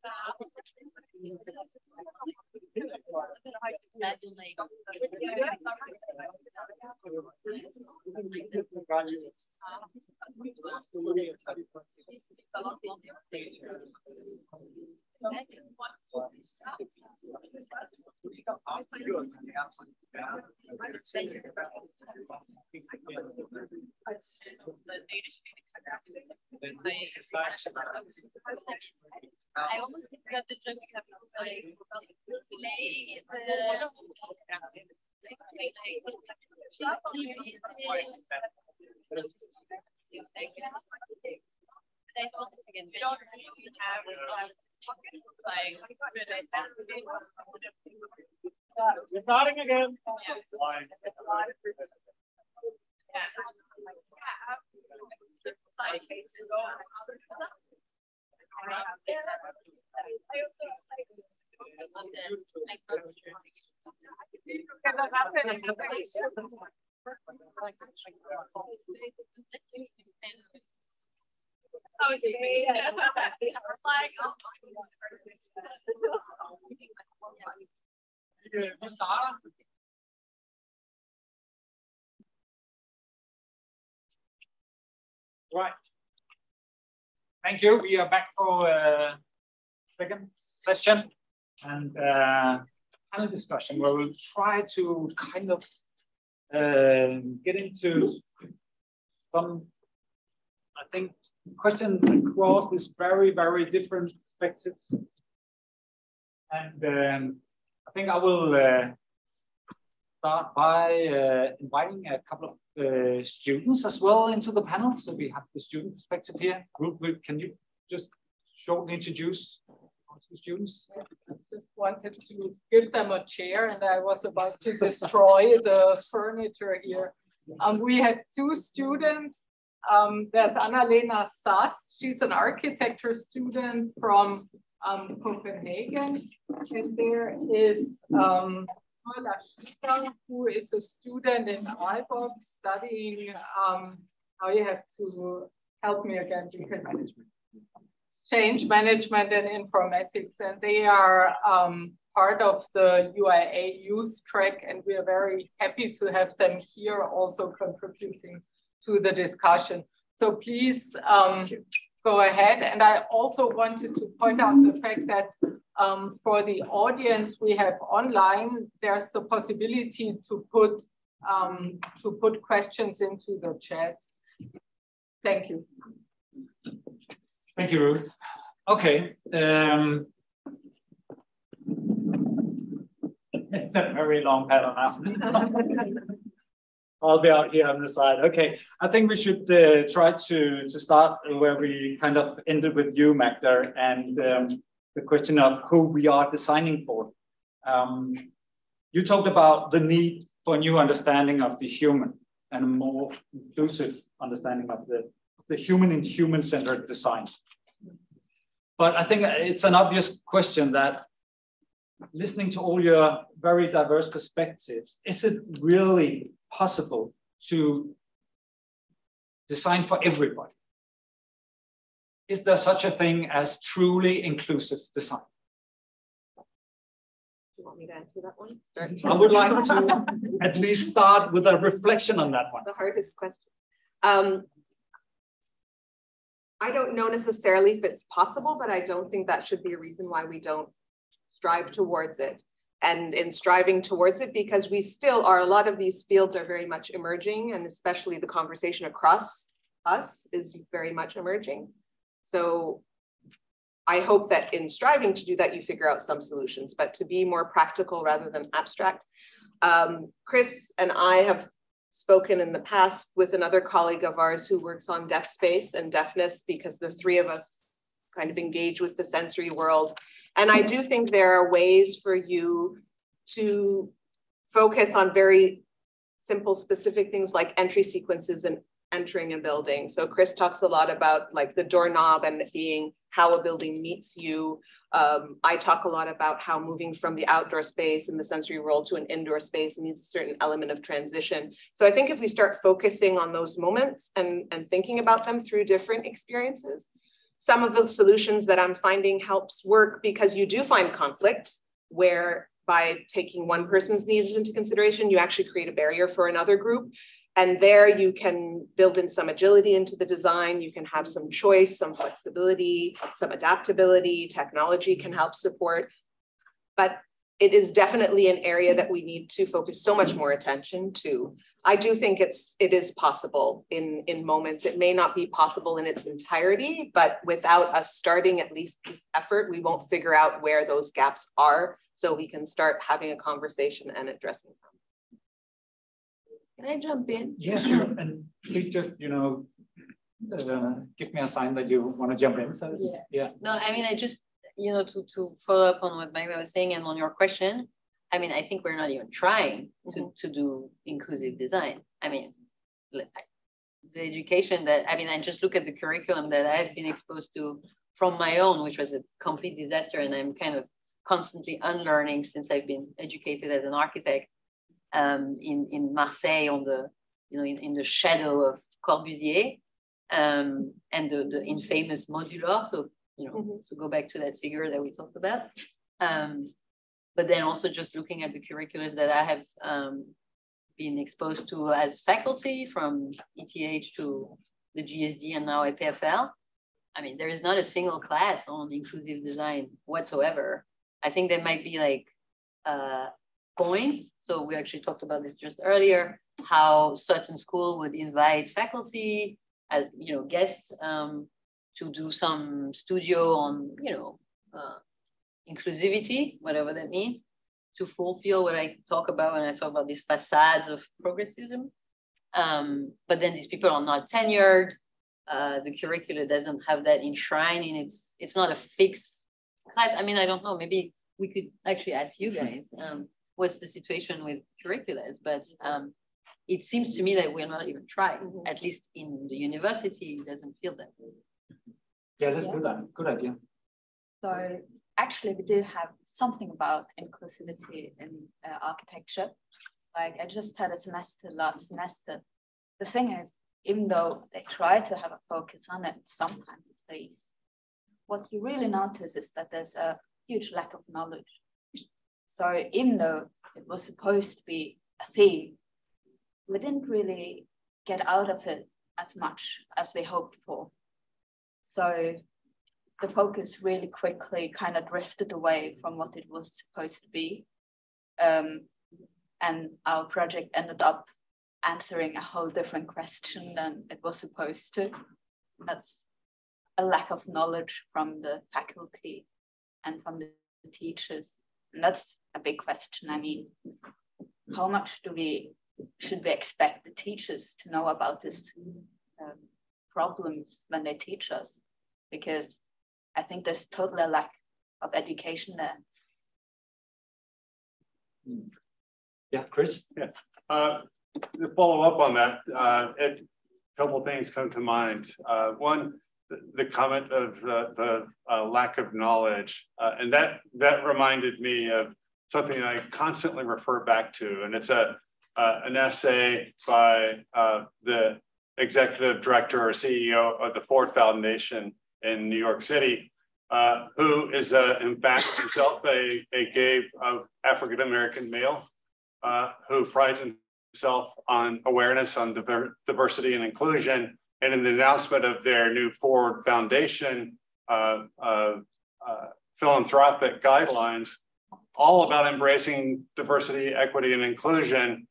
like to like this where it is. No, it's my probably teach me then. That's like I almost got the job because like You're starting again. Oh, me. like. Right. Thank you. We are back for a second session and uh, panel discussion where we'll try to kind of uh, get into some, I think, questions across these very, very different perspectives And um, I think I will uh, start by uh, inviting a couple of uh, students as well into the panel. So we have the student perspective here. Group, can you just shortly introduce two students? I just wanted to give them a chair and I was about to destroy the furniture here. Um, we have two students. Um, there's Anna-Lena Sass. She's an architecture student from um, Copenhagen. And there is um, who is a student in Aalborg studying, um, how you have to help me again, because management. Change management and informatics. And they are um, part of the UIA youth track. And we are very happy to have them here also contributing to the discussion. So please um, go ahead. And I also wanted to point out the fact that um, for the audience we have online, there's the possibility to put um, to put questions into the chat. Thank you. Thank you, Ruth. Okay. Um, it's a very long panel now. <laughs> I'll be out here on the side. Okay, I think we should uh, try to, to start where we kind of ended with you, Magda, and um, the question of who we are designing for. Um, you talked about the need for a new understanding of the human and a more inclusive understanding of the, the human in human-centered design. But I think it's an obvious question that listening to all your very diverse perspectives, is it really possible to design for everybody? Is there such a thing as truly inclusive design? you want me to answer that one? I would like to at least start with a reflection on that one. The hardest question. Um, I don't know necessarily if it's possible, but I don't think that should be a reason why we don't strive towards it. And in striving towards it because we still are a lot of these fields are very much emerging and especially the conversation across us is very much emerging. So i hope that in striving to do that you figure out some solutions but to be more practical rather than abstract. Um, chris and i have spoken in the past with another colleague of ours who works on deaf space and deafness because the three of us kind of engage with the sensory world. And I do think there are ways for you to focus on very simple, specific things like entry sequences and entering a building. So Chris talks a lot about like the doorknob and being how a building meets you. Um, I talk a lot about how moving from the outdoor space and the sensory world to an indoor space needs a certain element of transition. So I think if we start focusing on those moments and, and thinking about them through different experiences, some of the solutions that I'm finding helps work because you do find conflict where by taking one person's needs into consideration, you actually create a barrier for another group. And there you can build in some agility into the design. You can have some choice, some flexibility, some adaptability. Technology can help support. But it is definitely an area that we need to focus so much more attention to. I do think it's it is possible in in moments. It may not be possible in its entirety, but without us starting at least this effort, we won't figure out where those gaps are, so we can start having a conversation and addressing them. Can I jump in? Yeah, sure. And please just you know uh, give me a sign that you want to jump in. So yeah. yeah. No, I mean I just you know, to, to follow up on what Magda was saying and on your question, I mean, I think we're not even trying to, mm-hmm. to do inclusive design. I mean, the education that, I mean, I just look at the curriculum that I've been exposed to from my own, which was a complete disaster. And I'm kind of constantly unlearning since I've been educated as an architect um, in, in Marseille on the, you know, in, in the shadow of Corbusier um, and the, the infamous Modulor. So you know, mm-hmm. to go back to that figure that we talked about. Um, but then also just looking at the curriculums that I have um, been exposed to as faculty from ETH to the GSD and now EPFL. I mean, there is not a single class on inclusive design whatsoever. I think there might be like uh, points. So we actually talked about this just earlier, how certain school would invite faculty as, you know, guests um, to do some studio on, you know, uh, inclusivity, whatever that means, to fulfill what I talk about when I talk about these facades of progressism. Um, but then these people are not tenured. Uh, the curricula doesn't have that enshrined in its, it's not a fixed class. I mean, I don't know, maybe we could actually ask you guys um, what's the situation with curriculums, but um, it seems to me that we're not even trying, mm-hmm. at least in the university, it doesn't feel that. Yeah, let's yeah. do that. Good idea. So actually we do have something about inclusivity in uh, architecture. Like I just had a semester last semester. The thing is, even though they try to have a focus on it, sometimes it fails. What you really notice is that there's a huge lack of knowledge. So even though it was supposed to be a theme, we didn't really get out of it as much as we hoped for. So the focus really quickly kind of drifted away from what it was supposed to be. Um, and our project ended up answering a whole different question than it was supposed to. That's a lack of knowledge from the faculty and from the teachers. And that's a big question. I mean, how much do we should we expect the teachers to know about these um, problems when they teach us? Because I think there's totally a lack of education there. Yeah, Chris? Yeah. Uh, to follow up on that, uh, a couple things come to mind. Uh, one, the, comment of the, the uh, lack of knowledge, uh, and that that reminded me of something I constantly refer back to, and it's a uh, an essay by the executive director or CEO of the Ford Foundation in New York City, uh, who is, uh, in fact, himself a, a gay uh, African American male uh, who prides himself on awareness on diver diversity and inclusion. And in the announcement of their new Ford Foundation uh, uh, philanthropic guidelines, all about embracing diversity, equity, and inclusion,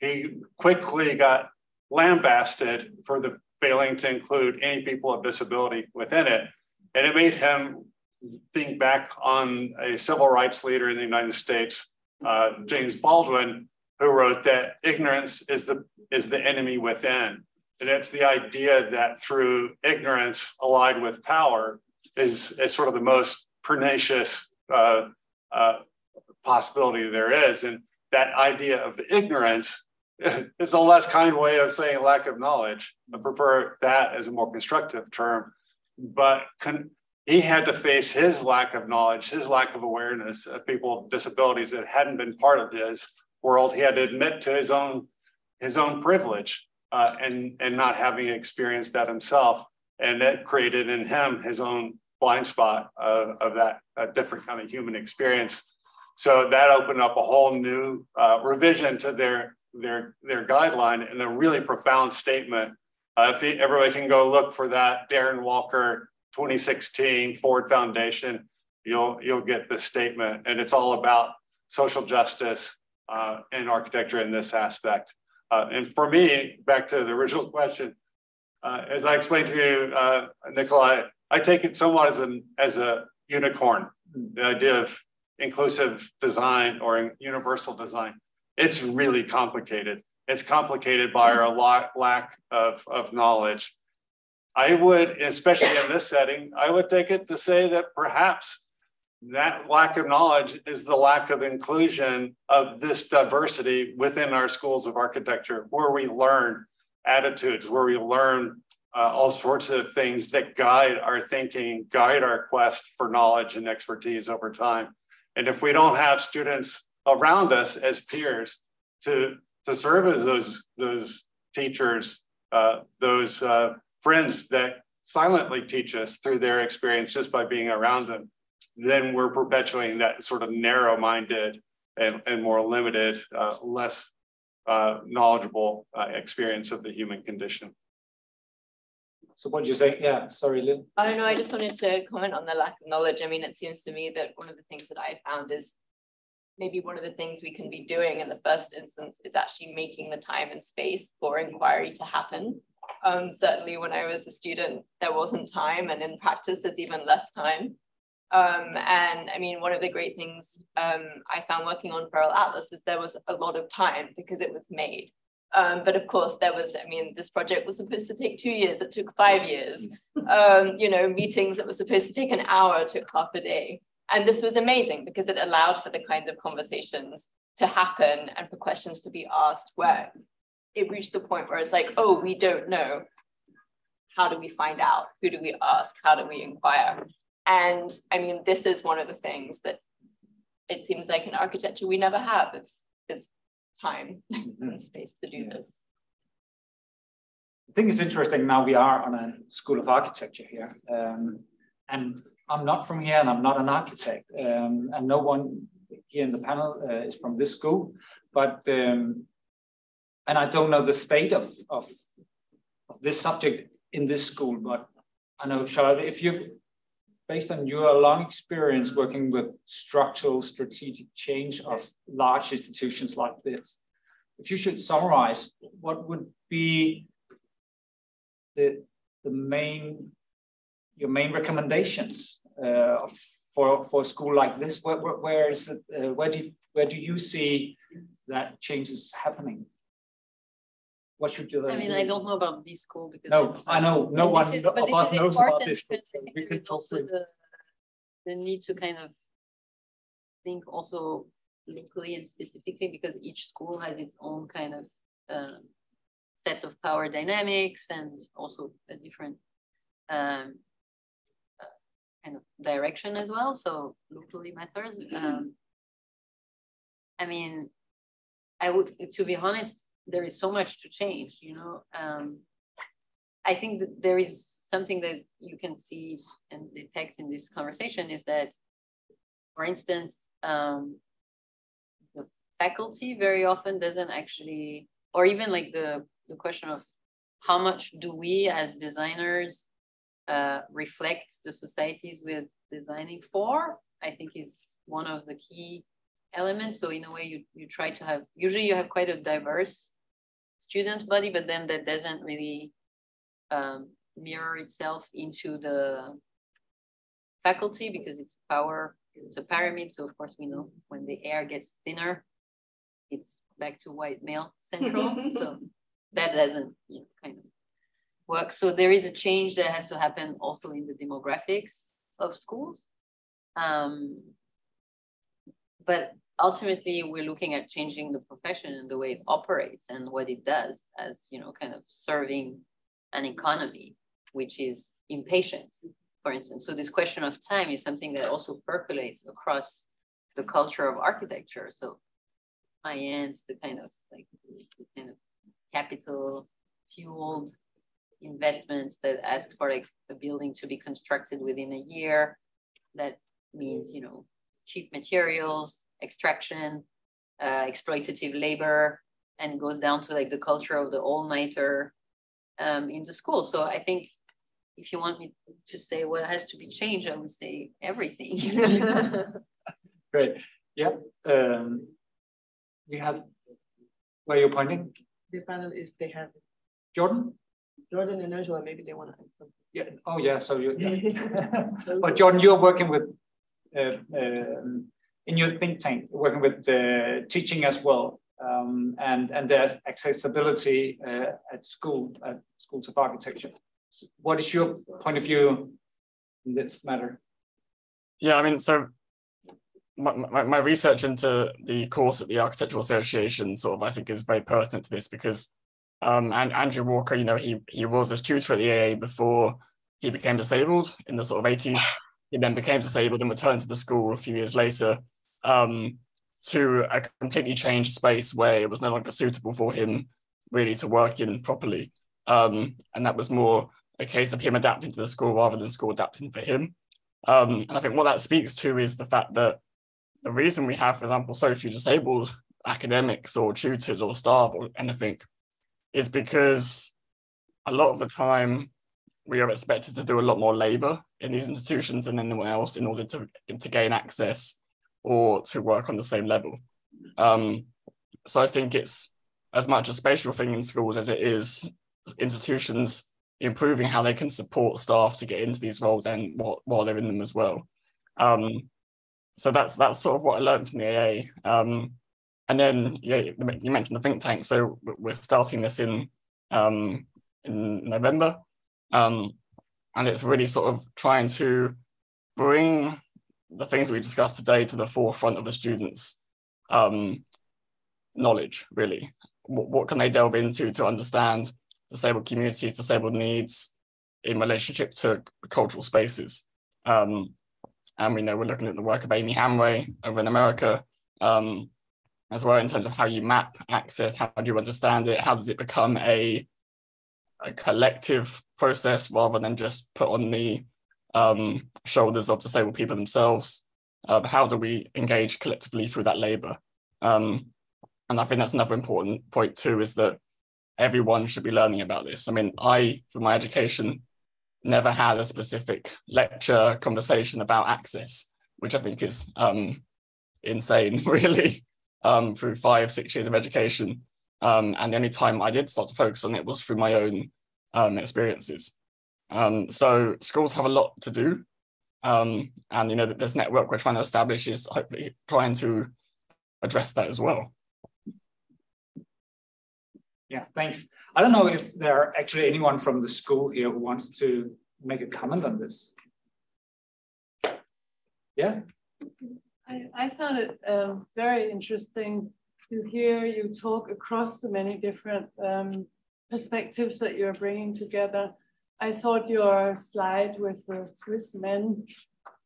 he quickly got lambasted for the failing to include any people of disability within it. And it made him think back on a civil rights leader in the United States, uh, James Baldwin, who wrote that ignorance is the, is the enemy within. And it's the idea that through ignorance allied with power is, is sort of the most pernicious uh, uh, possibility there is. And that idea of ignorance <laughs> is a less kind way of saying lack of knowledge. I prefer that as a more constructive term. But con- he had to face his lack of knowledge, his lack of awareness of people with disabilities that hadn't been part of his world. He had to admit to his own his own privilege uh, and and not having experienced that himself, and that created in him his own blind spot of, of that, different kind of human experience. So that opened up a whole new uh, revision to their their their guideline and a really profound statement. Uh, if he, everybody can go look for that, Darren Walker 2016 Ford Foundation, you'll you'll get the statement, and it's all about social justice uh, and architecture in this aspect. Uh, and for me, back to the original question, uh, as I explained to you, uh, Nikolai, I take it somewhat as an as a unicorn, the idea of inclusive design or universal design it's really complicated. It's complicated by our lack of, of knowledge. I would, especially in this setting, I would take it to say that perhaps that lack of knowledge is the lack of inclusion of this diversity within our schools of architecture, where we learn attitudes, where we learn uh, all sorts of things that guide our thinking, guide our quest for knowledge and expertise over time. And if we don't have students around us as peers to to serve as those those teachers, uh, those uh, friends that silently teach us through their experience just by being around them, then we're perpetuating that sort of narrow-minded and, and more limited, uh, less uh, knowledgeable uh, experience of the human condition. So what did you say? Yeah, sorry, Lynn. Oh no, I just wanted to comment on the lack of knowledge. I mean, it seems to me that one of the things that I found is maybe one of the things we can be doing in the first instance is actually making the time and space for inquiry to happen. Um, certainly when I was a student, there wasn't time and in practice, there's even less time. Um, and I mean, one of the great things um, I found working on Feral Atlas is there was a lot of time because it was made. Um, but of course, there was, I mean, this project was supposed to take two years, it took five years. <laughs> Um, you know, meetings that were supposed to take an hour took half a day. And this was amazing because it allowed for the kinds of conversations to happen and for questions to be asked where it reached the point where it's like, oh, we don't know. How do we find out? Who do we ask? How do we inquire? And I mean, this is one of the things that it seems like in architecture we never have. is, it's time <laughs> and space to do this. I think it's interesting now we are on a school of architecture here. Um, and I'm not from here and I'm not an architect. Um, and no one here in the panel uh, is from this school. But, um, and I don't know the state of, of, of this subject in this school, but I know, Charlotte, if you've based on your long experience working with structural strategic change of large institutions like this, if you should summarize, what would be the, the main, your main recommendations uh, for, for a school like this? Where, where, where is it, uh, where, do where do you see that change is happening? What should you? I mean, I don't know about this school because no, I, know no one is, of us knows about this school. So we can talk through the, the need to kind of think also locally and specifically because each school has its own kind of um, set of power dynamics and also a different um, uh, kind of direction as well. So locally matters. Um, I mean, I would, to be honest, there is so much to change, you know. Um, I think that there is something that you can see and detect in this conversation is that, for instance, um, the faculty very often doesn't actually, or even like the, the question of how much do we as designers uh, reflect the societies we're designing for, I think is one of the key elements. So in a way, you, you try to have, usually you have quite a diverse student body, but then that doesn't really um, mirror itself into the faculty because it's power, it's a pyramid. So of course we know when the air gets thinner, it's back to white male central. <laughs> so that doesn't you know, kind of work. So there is a change that has to happen also in the demographics of schools. Um, but ultimately we're looking at changing the profession and the way it operates and what it does as you know kind of serving an economy which is impatience for instance. So this question of time is something that also percolates across the culture of architecture. So clients the kind of like kind of capital fueled investments that ask for like a building to be constructed within a year that means you know cheap materials extraction, uh, exploitative labor, and goes down to like the culture of the all-nighter um, in the school. So I think if you want me to say what has to be changed, I would say everything. <laughs> Great. Yeah. Um, we have, where are you pointing? The panel is they have Jordan? Jordan and Angela, maybe they want to add something. Yeah. Oh, yeah. So you, yeah. <laughs> but Jordan, you're working with uh, um, in your think tank, working with the teaching as well, um, and and there's accessibility uh, at school at schools of architecture. So what is your point of view in this matter? Yeah, I mean, so my, my, my, research into the course at the Architectural Association sort of I think is very pertinent to this because um, and Andrew Walker, you know, he he was a tutor at the AA before he became disabled in the sort of 80s. He then became disabled and returned to the school a few years later um, to a completely changed space where it was no longer suitable for him really to work in properly. Um, and that was more a case of him adapting to the school rather than school adapting for him. Um, and I think what that speaks to is the fact that the reason we have, for example, so few disabled academics or tutors or staff or anything is because a lot of the time we are expected to do a lot more labor in these institutions than anyone else in order to, to gain access or to work on the same level. Um, so I think it's as much a spatial thing in schools as it is institutions improving how they can support staff to get into these roles and while, while they're in them as well. Um, so that's that's sort of what I learned from the AA. Um, and then yeah, you mentioned the think tank. So we're starting this in um, in November, um, and it's really sort of trying to bring the things we discussed today to the forefront of the students' um, knowledge. Really, what, what can they delve into to understand disabled communities, disabled needs in relationship to cultural spaces? Um, and we know we're looking at the work of Aimi Hamraie over in America um, as well in terms of how you map access, how do you understand it, how does it become a, a collective process rather than just put on the um, shoulders of disabled people themselves. Uh, how do we engage collectively through that labor? Um, and I think that's another important point too, is that everyone should be learning about this. I mean, I, for my education, never had a specific lecture conversation about access, which I think is um, insane, <laughs> really, um, through five, six years of education. Um, and the only time I did start to focus on it was through my own um, experiences. Um, so schools have a lot to do. Um, and you know that this network we're trying to establish is hopefully trying to address that as well. Yeah, thanks. I don't know if there are actually anyone from the school here who wants to make a comment on this. Yeah. I, I found it uh, very interesting to hear you talk across the many different um, perspectives that you're bringing together. I thought your slide with the Swiss men,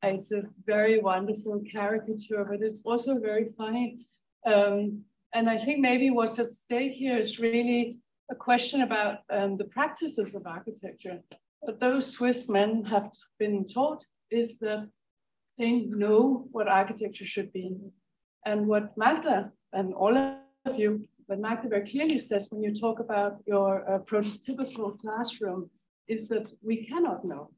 it's a very wonderful caricature, but it's also very funny. Um, and I think maybe what's at stake here is really a question about um, the practices of architecture. What those Swiss men have been taught is that they know what architecture should be. And what Magda and all of you, but Magda very clearly says when you talk about your uh, prototypical classroom, is that we cannot know.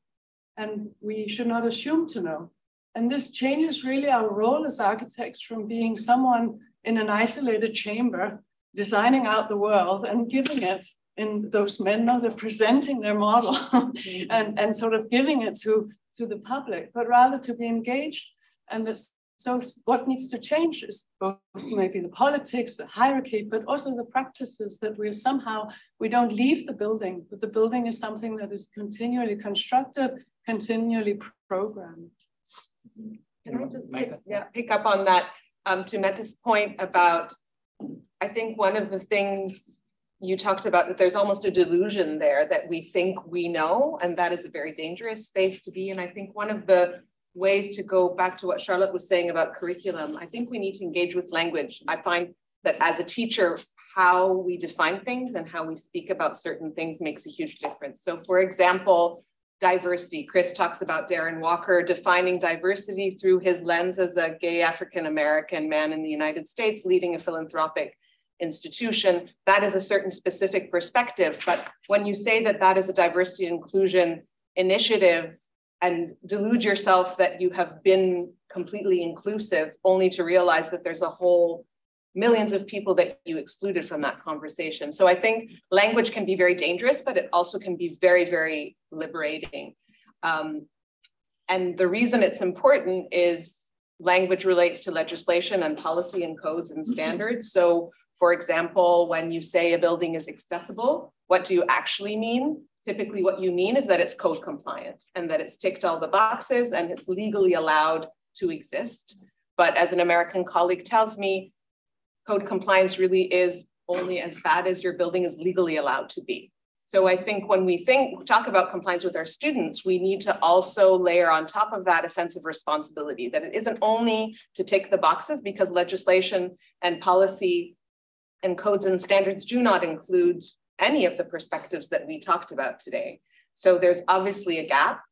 And we should not assume to know. And this changes really our role as architects from being someone in an isolated chamber designing out the world and giving it in those men now they're presenting their model <laughs> mm-hmm. and, and sort of giving it to, to the public, but rather to be engaged. And this, so what needs to change is both maybe the politics, the hierarchy, but also the practices that we're somehow, we don't leave the building, but the building is something that is continually constructed, continually programmed. Can I just pick, yeah, pick up on that? um, to Metta's point about, I think one of the things you talked about that there's almost a delusion there that we think we know, and that is a very dangerous space to be. And I think one of the ways to go back to what Charlotte was saying about curriculum, I think we need to engage with language. I find that as a teacher, how we define things and how we speak about certain things makes a huge difference. So for example, diversity. Chris talks about Darren Walker defining diversity through his lens as a gay African American man in the United States leading a philanthropic institution. That is a certain specific perspective. But when you say that that is a diversity inclusion initiative and delude yourself that you have been completely inclusive, only to realize that there's a whole millions of people that you excluded from that conversation. So I think language can be very dangerous, but it also can be very, very liberating. Um, and the reason it's important is language relates to legislation and policy and codes and standards. So for example, when you say a building is accessible, what do you actually mean? Typically what you mean is that it's code compliant and that it's ticked all the boxes and it's legally allowed to exist. But as an American colleague tells me, code compliance really is only as bad as your building is legally allowed to be. So I think when we think talk about compliance with our students, we need to also layer on top of that a sense of responsibility that it isn't only to tick the boxes because legislation and policy and codes and standards do not include any of the perspectives that we talked about today. So there's obviously a gap,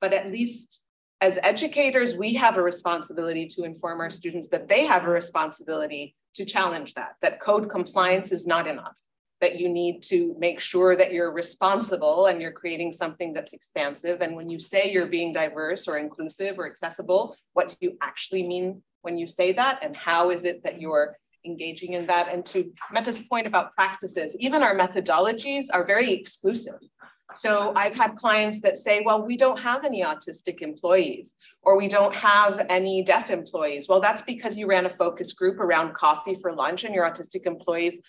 but at least as educators, we have a responsibility to inform our students that they have a responsibility to challenge that, that code compliance is not enough, that you need to make sure that you're responsible and you're creating something that's expansive. And when you say you're being diverse or inclusive or accessible, what do you actually mean when you say that? And how is it that you're engaging in that? And to Metta's point about practices, even our methodologies are very exclusive. So I've had clients that say, well, we don't have any autistic employees or we don't have any deaf employees. Well, that's because you ran a focus group around coffee for lunch and your autistic employees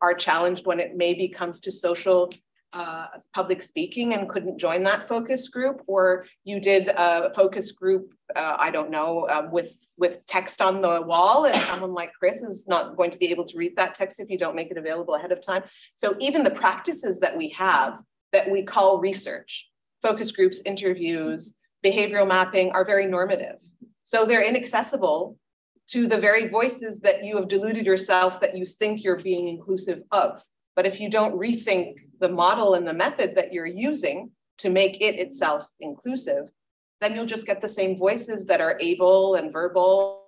are challenged when it maybe comes to social uh, public speaking and couldn't join that focus group, or you did a focus group, uh, I don't know, uh, with, with text on the wall, and someone like Chris is not going to be able to read that text if you don't make it available ahead of time. So even the practices that we have that we call research, focus groups, interviews, behavioral mapping are very normative. So they're inaccessible to the very voices that you have deluded yourself that you think you're being inclusive of. But if you don't rethink the model and the method that you're using to make it itself inclusive, then you'll just get the same voices that are able and verbal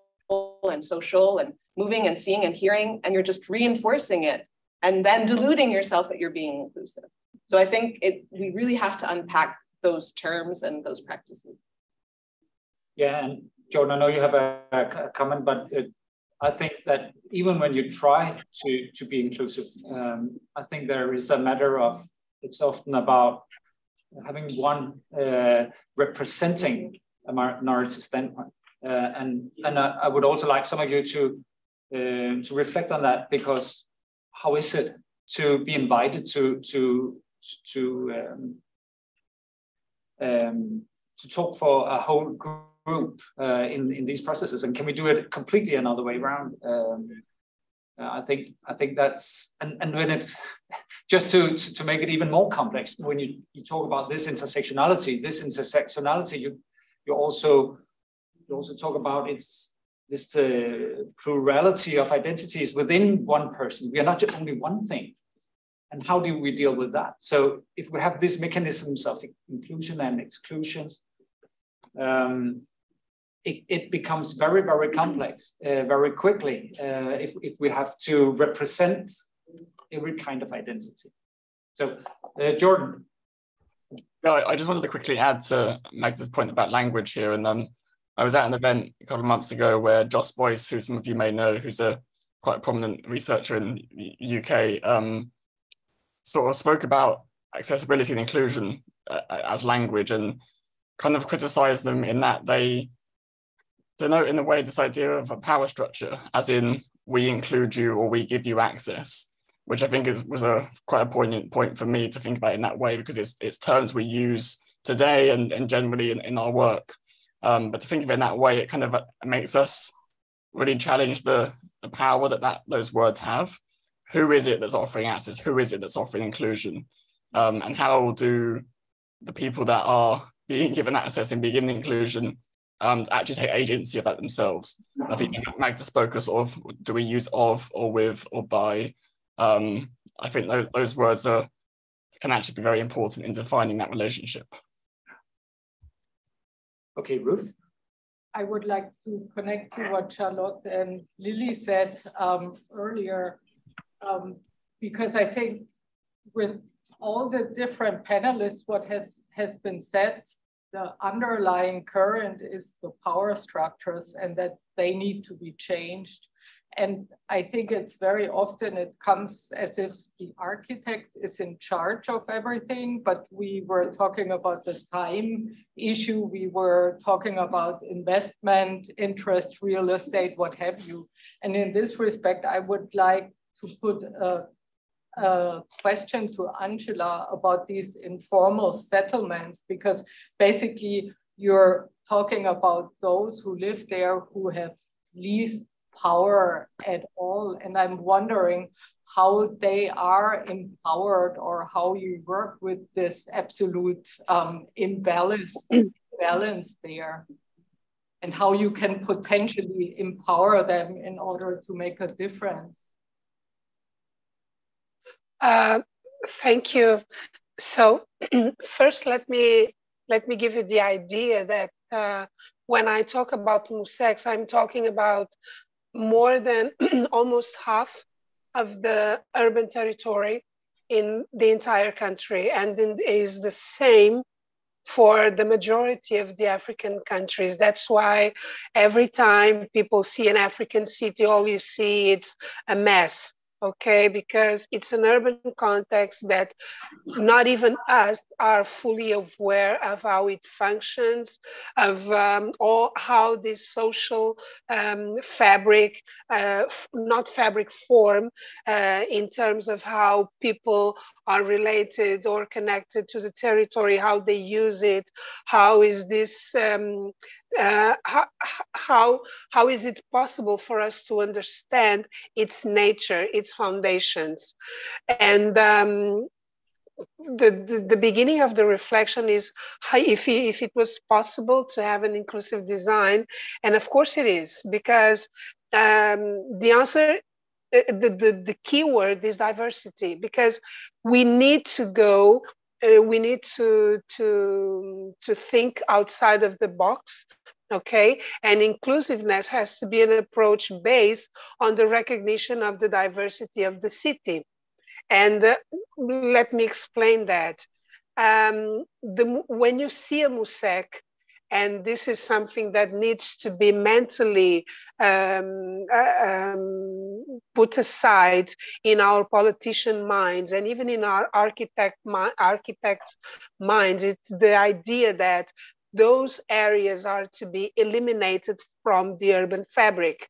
and social and moving and seeing and hearing, and you're just reinforcing it and then deluding yourself that you're being inclusive. So I think it we really have to unpack those terms and those practices. Yeah, and Jordan, I know you have a, a comment, but I think that even when you try to, to be inclusive, um, I think there is a matter of, it's often about having one uh, representing a minority standpoint. Uh, and and I, I, would also like some of you to uh, to reflect on that because how is it to be invited to to to um, um, to talk for a whole group group uh, in in these processes, and can we do it completely another way around? Um, uh, I think I think that's and and when it <laughs> just to to make it even more complex when you you talk about this intersectionality, this intersectionality, you you also you also talk about its this uh, plurality of identities within one person. We are not just only one thing. And how do we deal with that? So if we have these mechanisms of inclusion and exclusions, um, it, it becomes very, very complex uh, very quickly uh, if, if we have to represent every kind of identity. So, uh, Jordan. No, I just wanted to quickly add to Magda's point about language here. And um, I was at an event a couple of months ago where Jos Boys, who some of you may know, who's a quite a prominent researcher in the UK, um, sort of spoke about accessibility and inclusion uh, as language and kind of criticized them in that they denote in a way this idea of a power structure, as in we include you or we give you access, which I think is, was a quite a poignant point for me to think about in that way because it's, it's terms we use today and, and generally in, in our work. Um, but to think of it in that way, it kind of makes us really challenge the, the power that, that those words have. Who is it that's offering access? Who is it that's offering inclusion? Um, and how do the people that are being given access and being given inclusion um, actually take agency of that themselves. I think Magda spoke of sort of do we use of or with or by. Um, I think those, those words are can actually be very important in defining that relationship. Okay, Ruth. I would like to connect to what Charlotte and Lily said um, earlier, um, because I think with all the different panelists, what has, has been said the underlying current is the power structures and that they need to be changed. And I think it's very often it comes as if the architect is in charge of everything, but we were talking about the time issue. We were talking about investment, interest, real estate, what have you. And in this respect, I would like to put a a question to Angela about these informal settlements, because basically you're talking about those who live there who have least power at all. And I'm wondering how they are empowered or how you work with this absolute um, imbalance, <clears throat> imbalance there and how you can potentially empower them in order to make a difference. Uh, thank you. So <clears throat> first, let me let me give you the idea that uh, when I talk about musseques, I'm talking about more than <clears throat> almost half of the urban territory in the entire country, and it is the same for the majority of the African countries. That's why every time people see an African city, all you see it's a mess okay? Because it's an urban context that not even us are fully aware of how it functions, of um, or how this social um, fabric, uh, not fabric form, uh, in terms of how people are related or connected to the territory, how they use it, how is this, um, uh, how, how, how is it possible for us to understand its nature, its foundations? And um, the, the, the, beginning of the reflection is how, if, if it was possible to have an inclusive design. And of course it is, because um, the answer the, the, the key word is diversity because we need to go uh, we need to to to think outside of the box okay? And inclusiveness has to be an approach based on the recognition of the diversity of the city. And uh, let me explain that. Um, the, when you see a musseque and this is something that needs to be mentally um, uh, um, put aside in our politician minds and even in our architect architects minds. It's the idea that those areas are to be eliminated from the urban fabric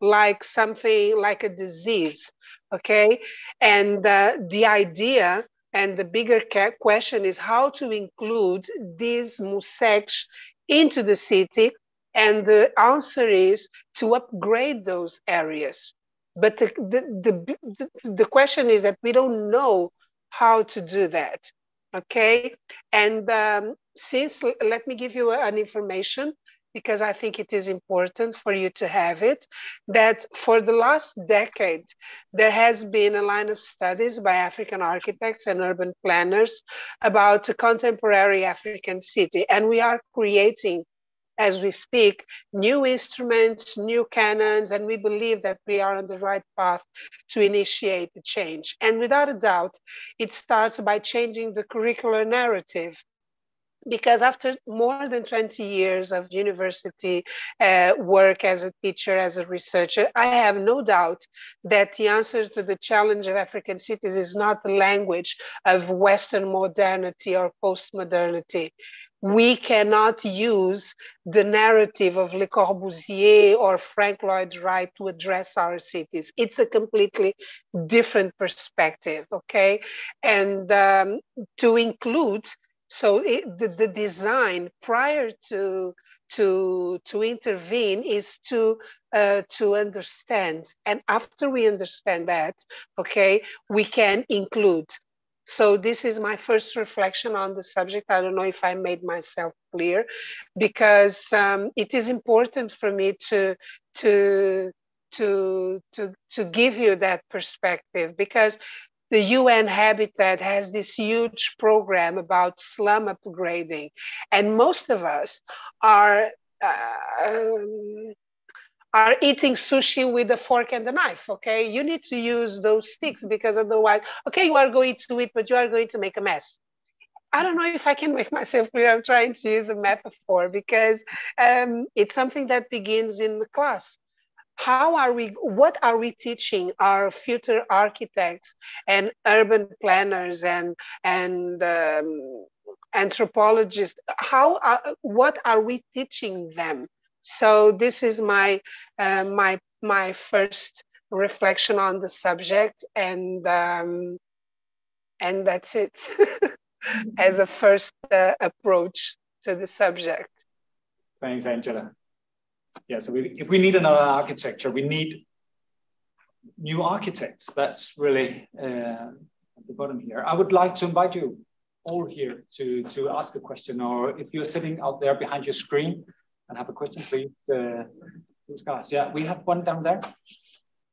like something like a disease okay? And uh, the idea and the bigger question is how to include these musseques into the city. And the answer is to upgrade those areas. But the, the, the, the question is that we don't know how to do that. Okay. And um, since, let me give you an information because I think it is important for you to have it, that for the last decade, there has been a line of studies by African architects and urban planners about a contemporary African city. And we are creating as we speak, new instruments, new canons, and we believe that we are on the right path to initiate the change. And without a doubt, it starts by changing the curricular narrative because after more than 20 years of university uh, work as a teacher, as a researcher, I have no doubt that the answer to the challenge of African cities is not the language of Western modernity or post-modernity. We cannot use the narrative of Le Corbusier or Frank Lloyd Wright to address our cities. It's a completely different perspective, okay? And um, to include so it, the, the design prior to to to intervene is to uh, to understand, and after we understand that, okay, we can include. So this is my first reflection on the subject. I don't know if I made myself clear, because um, it is important for me to to to to to give you that perspective because the UN Habitat has this huge program about slum upgrading, and most of us are uh, um, are eating sushi with a fork and a knife. Okay, you need to use those sticks because otherwise, okay, you are going to eat, but you are going to make a mess. I don't know if I can make myself clear. I'm trying to use a metaphor because um, it's something that begins in the class how are we what are we teaching our future architects and urban planners and and um, anthropologists? How are, what are we teaching them? So this is my uh, my my first reflection on the subject and um, and that's it. <laughs> As a first uh, approach to the subject. Thanks angela yeah, so we, if we need another architecture, we need new architects. That's really uh, at the bottom here. I would like to invite you all here to, to ask a question, or if you're sitting out there behind your screen and have a question, please, uh, please ask. Yeah, we have one down there.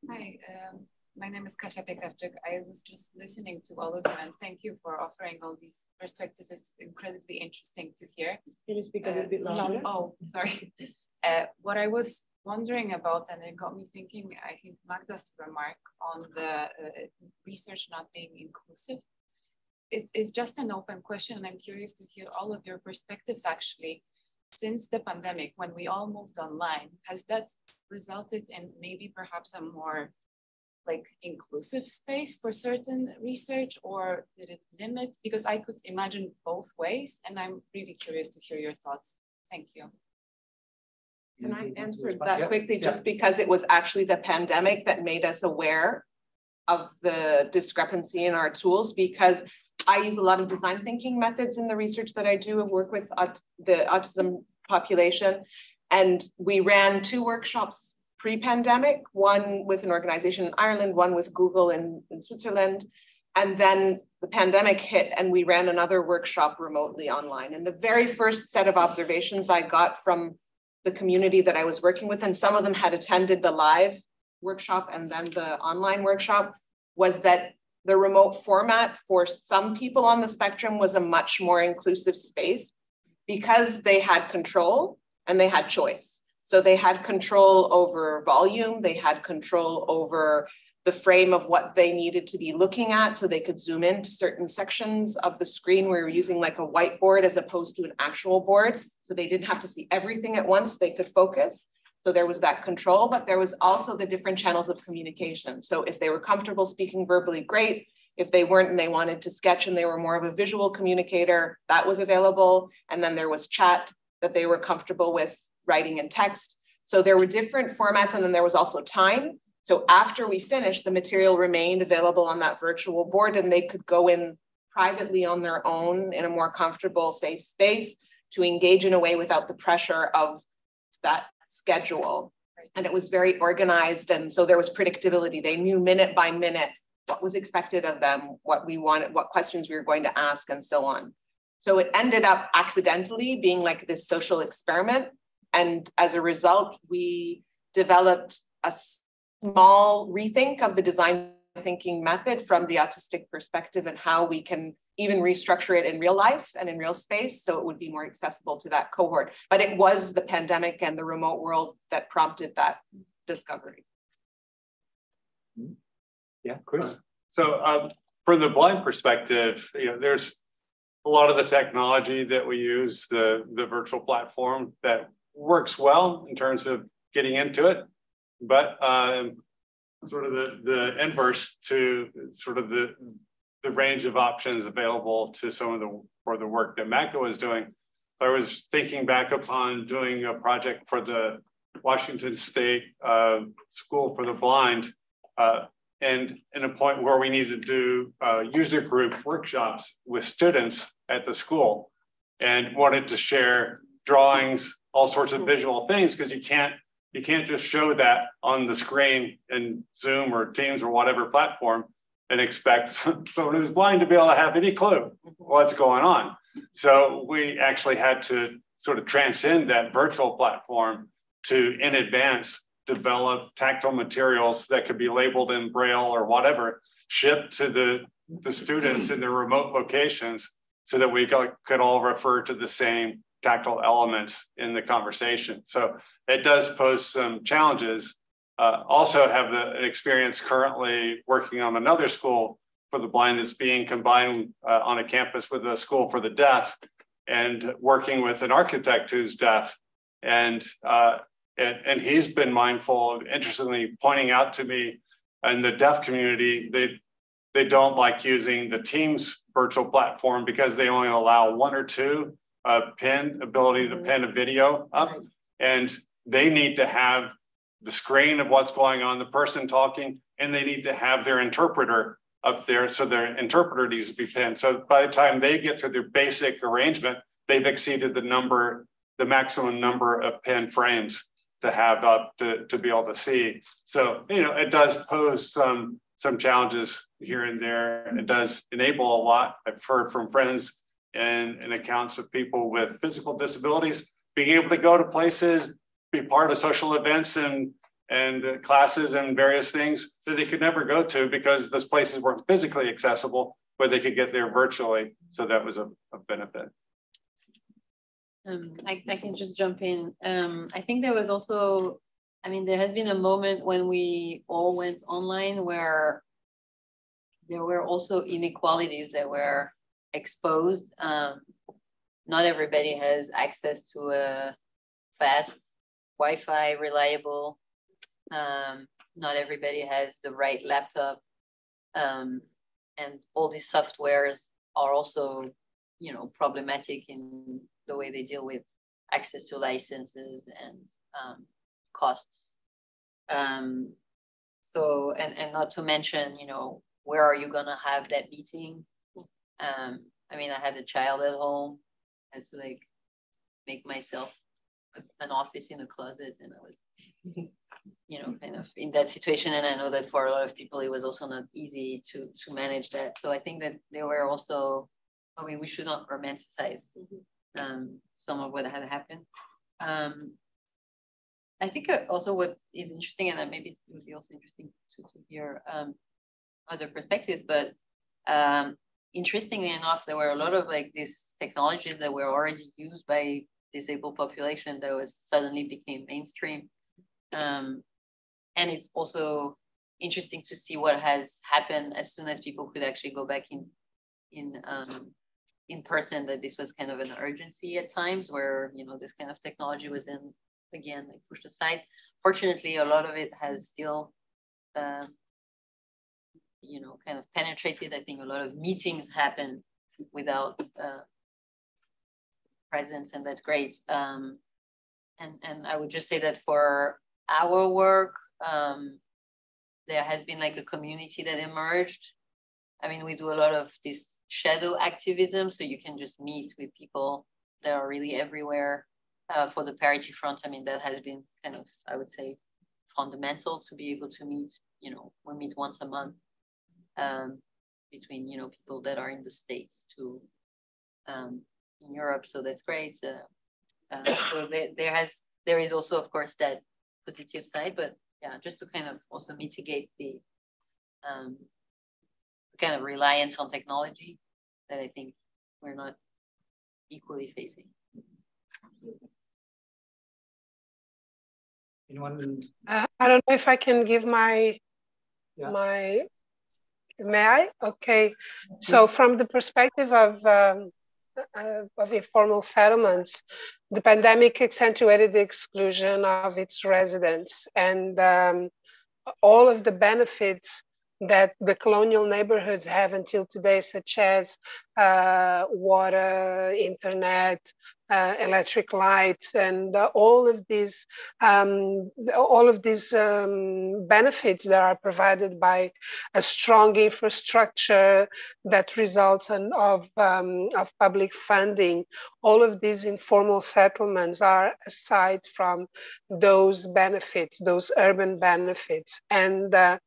Hi, um, my name is Kasia Pekarczyk. I was just listening to all of you and thank you for offering all these perspectives. It's incredibly interesting to hear. Can you speak a little bit louder? Oh, sorry. Uh, what I was wondering about, and it got me thinking, I think Magda's remark on the uh, research not being inclusive is, is just an open question. And I'm curious to hear all of your perspectives actually. Since the pandemic, when we all moved online, has that resulted in maybe perhaps a more like inclusive space for certain research or did it limit? Because I could imagine both ways and I'm really curious to hear your thoughts. Thank you. Can I answer that quickly? Just because it was actually the pandemic that made us aware of the discrepancy in our tools because I use a lot of design thinking methods in the research that I do and work with aut the autism population. And we ran two workshops pre-pandemic, one with an organization in Ireland, one with Google in, in Switzerland. And then the pandemic hit and we ran another workshop remotely online. And the very first set of observations I got from the community that I was working with, and some of them had attended the live workshop and then the online workshop, was that the remote format for some people on the spectrum was a much more inclusive space because they had control and they had choice. So they had control over volume, they had control over the frame of what they needed to be looking at so they could zoom into certain sections of the screen. We were using like a whiteboard as opposed to an actual board. So they didn't have to see everything at once, they could focus. So there was that control, but there was also the different channels of communication. So if they were comfortable speaking verbally, great. If they weren't and they wanted to sketch and they were more of a visual communicator, that was available. And then there was chat that they were comfortable with writing and text. So there were different formats and then there was also time. So after we finished, the material remained available on that virtual board and they could go in privately on their own in a more comfortable, safe space to engage in a way without the pressure of that schedule. And it was very organized. And so there was predictability. They knew minute by minute what was expected of them, what we wanted, what questions we were going to ask, and so on. So it ended up accidentally being like this social experiment. And as a result, we developed a small rethink of the design thinking method from the autistic perspective and how we can even restructure it in real life and in real space so it would be more accessible to that cohort. But it was the pandemic and the remote world that prompted that discovery. Yeah, Chris. So um, from the blind perspective, you know, there's a lot of the technology that we use, the, the virtual platform that works well in terms of getting into it, but um, sort of the, the inverse to sort of the, the range of options available to some of the for the work that Magda was doing. I was thinking back upon doing a project for the Washington State uh, School for the Blind, uh, and in a point where we needed to do uh, user group workshops with students at the school, and wanted to share drawings, all sorts of visual things, because you can't you can't just show that on the screen in Zoom or Teams or whatever platform and expect <laughs> someone who's blind to be able to have any clue what's going on. So we actually had to sort of transcend that virtual platform to, in advance, develop tactile materials that could be labeled in Braille or whatever, shipped to the, the students in their remote locations so that we could all refer to the same tactile elements in the conversation. So it does pose some challenges uh, also have the experience currently working on another school for the blind that's being combined uh, on a campus with a school for the deaf and working with an architect who's deaf. And, uh, and, and he's been mindful, of interestingly pointing out to me in the deaf community, they, they don't like using the Teams virtual platform because they only allow one or two uh, pin ability to pin a video up. And they need to have the screen of what's going on, the person talking, and they need to have their interpreter up there. So their interpreter needs to be pinned. So by the time they get to their basic arrangement, they've exceeded the number, the maximum number of pin frames to have up to, to be able to see. So, you know, it does pose some, some challenges here and there. It does enable a lot. I've heard from friends and, and accounts of people with physical disabilities being able to go to places, be part of social events and and classes and various things that they could never go to because those places weren't physically accessible, but they could get there virtually. So that was a, a benefit. Um, I, I can just jump in. Um, I think there was also, I mean, there has been a moment when we all went online where there were also inequalities that were exposed. Um, not everybody has access to a fast Wi-Fi reliable Um, not everybody has the right laptop. Um, and all these softwares are also, you know, problematic in the way they deal with access to licenses and um, costs. Um, so, and, and not to mention, you know, where are you gonna have that meeting? Um, I mean, I had a child at home, I had to like make myself an office in a closet and I was, <laughs> you know, kind of in that situation. And I know that for a lot of people, it was also not easy to, to manage that. So I think that they were also, I mean, we should not romanticize um, some of what had happened. Um, I think uh, also what is interesting, and I maybe it would be also interesting to, to hear um, other perspectives, but um, interestingly enough, there were a lot of like these technologies that were already used by disabled population that was suddenly became mainstream. Um, and it's also interesting to see what has happened as soon as people could actually go back in in um, in person that this was kind of an urgency at times where you know this kind of technology was then again like pushed aside fortunately a lot of it has still uh, you know kind of penetrated i think a lot of meetings happen without uh, presence and that's great um, and and i would just say that for our work um, there has been like a community that emerged i mean we do a lot of this shadow activism. So you can just meet with people that are really everywhere uh, for the parity front. I mean, that has been kind of, I would say, fundamental to be able to meet, you know, we meet once a month um, between, you know, people that are in the States to um, in Europe. So that's great. Uh, uh, so there, there has, there is also, of course, that positive side, but yeah, just to kind of also mitigate the um, kind of reliance on technology that I think we're not equally facing. Anyone? Uh, I don't know if I can give my yeah. my may I? Okay. So from the perspective of um, uh, of informal settlements, the pandemic accentuated the exclusion of its residents and um, all of the benefits that the colonial neighborhoods have until today, such as uh, water, internet, uh, electric lights, and uh, all of these um, all of these um, benefits that are provided by a strong infrastructure that results in, of um, of public funding. All of these informal settlements are aside from those benefits, those urban benefits, and uh,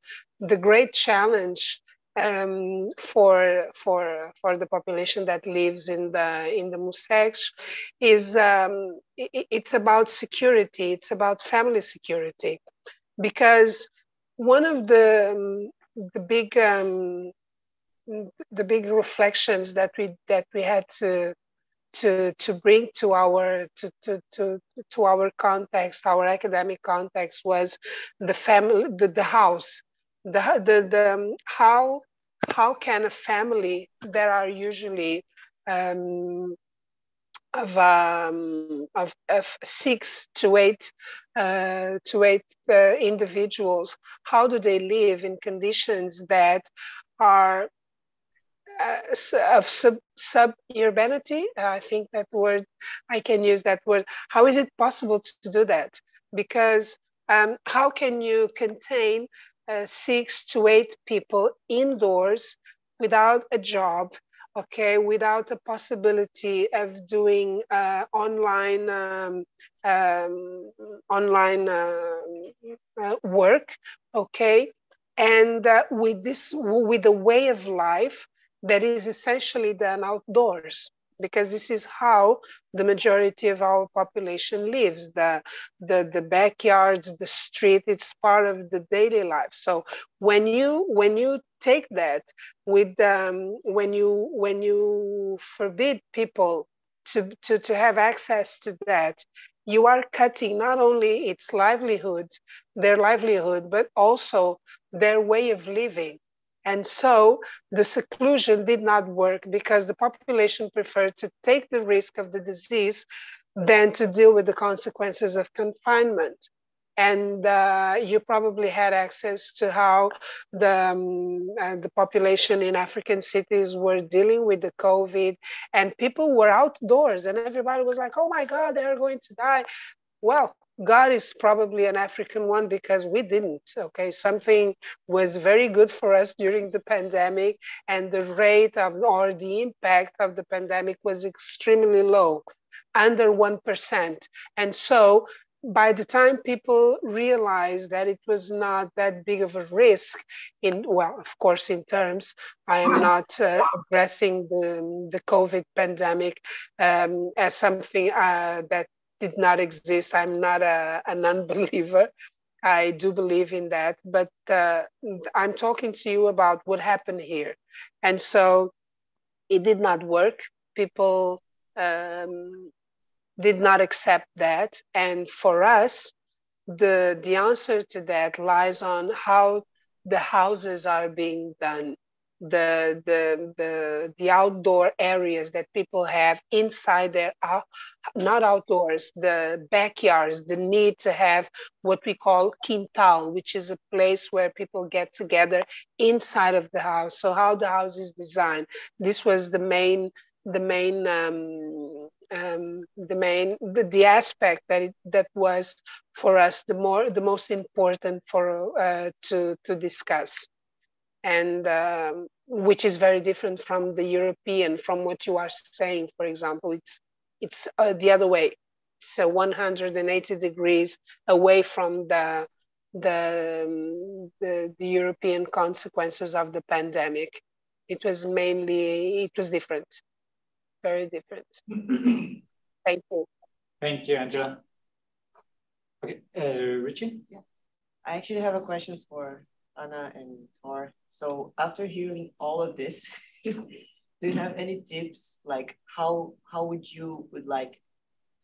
the great challenge um, for for for the population that lives in the in the Musseques is um, it, it's about security. It's about family security, because one of the um, the big um, the big reflections that we that we had to to to bring to our to to to, to our context our academic context was the family the, the house the, the, the um, how how can a family that are usually um, of, um, of, of six to eight uh, to eight uh, individuals how do they live in conditions that are uh, of sub, sub-urbanity? I think that word i can use that word. How is it possible to do that? Because um, how can you contain uh, six to eight people indoors without a job, okay, without a possibility of doing uh, online um, um, online uh, uh work, okay, and uh, with this with a way of life that is essentially done outdoors because this is how the majority of our population lives. The, the the backyards the street it's part of the daily life. So when you when you take that with um, when you when you forbid people to, to to have access to that you are cutting not only its livelihood their livelihood but also their way of living and so the seclusion did not work because the population preferred to take the risk of the disease than to deal with the consequences of confinement. and uh, you probably had access to how the um, uh, the population in African cities were dealing with the COVID, and people were outdoors, and everybody was like, "Oh my God, they're going to die." Well, God is probably an African one because we didn't. Okay, something was very good for us during the pandemic, and the rate of or the impact of the pandemic was extremely low, under 1%. And so by the time people realized that it was not that big of a risk in well of course in terms i am <coughs> not uh, addressing the, the covid pandemic um, as something uh, that did not exist. I'm not a, an unbeliever. I do believe in that, but uh, I'm talking to you about what happened here. And so it did not work. People um, did not accept that. And for us, the, the answer to that lies on how the houses are being done the the the the outdoor areas that people have inside their uh, not outdoors the backyards the need to have what we call quintal which is a place where people get together inside of the house. So how the house is designed this was the main the main um, um, the main the, the aspect that it, that was for us the more the most important for uh, to to discuss and um, which is very different from the European, from what you are saying. For example, it's it's uh, the other way. So 180 degrees away from the the, um, the the European consequences of the pandemic. It was mainly it was different, very different. <clears throat> Thank you. Thank you, Angela. Okay, uh, Richie. Yeah, I actually have a question for Anna and Tor. So after hearing all of this, <laughs> do you have any tips like how how would you would like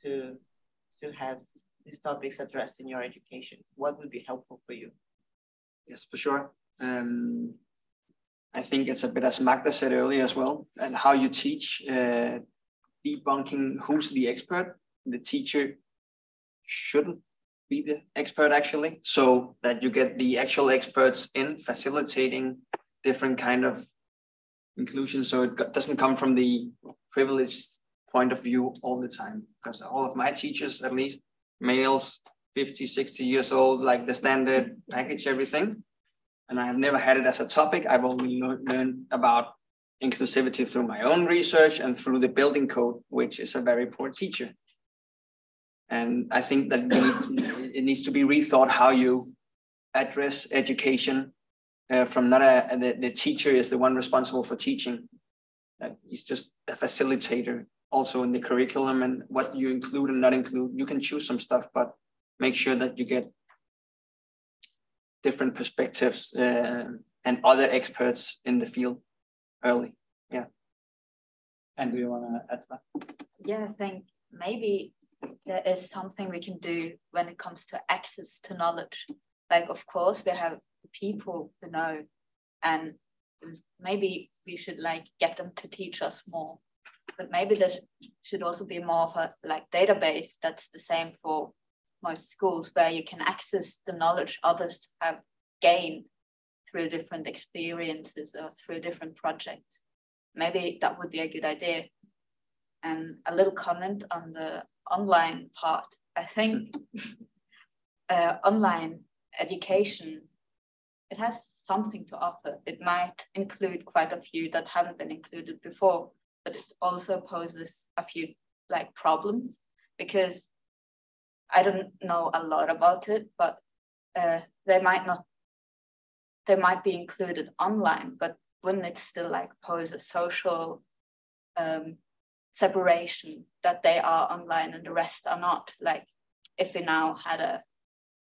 to to have these topics addressed in your education? What would be helpful for you? Yes, for sure. Um, I think it's a bit as Magda said earlier as well, and how you teach, uh, debunking who's the expert. The teacher shouldn't be the expert actually, so that you get the actual experts in facilitating different kind of inclusion. So it doesn't come from the privileged point of view all the time. Because all of my teachers, at least males, 50, 60 years old, like the standard package, everything. And I have never had it as a topic. I've only learned about inclusivity through my own research and through the building code, which is a very poor teacher. And I think that need it needs to be rethought how you address education uh, from not a, the, the teacher is the one responsible for teaching. Uh, he's just a facilitator also in the curriculum and what you include and not include. You can choose some stuff, but make sure that you get different perspectives uh, and other experts in the field early. Yeah. And do you want to add to that? Yeah, I think maybe there is something we can do when it comes to access to knowledge. Like, of course, we have people who know, and maybe we should like get them to teach us more. But maybe there should also be more of a like database that's the same for most schools, where you can access the knowledge others have gained through different experiences or through different projects. Maybe that would be a good idea. And a little comment on the online part. I think <laughs> uh, online education, it has something to offer. It might include quite a few that haven't been included before, but it also poses a few like problems because I don't know a lot about it, but uh, they might not, they might be included online, but wouldn't it still like pose a social um, separation that they are online and the rest are not. Like if we now had a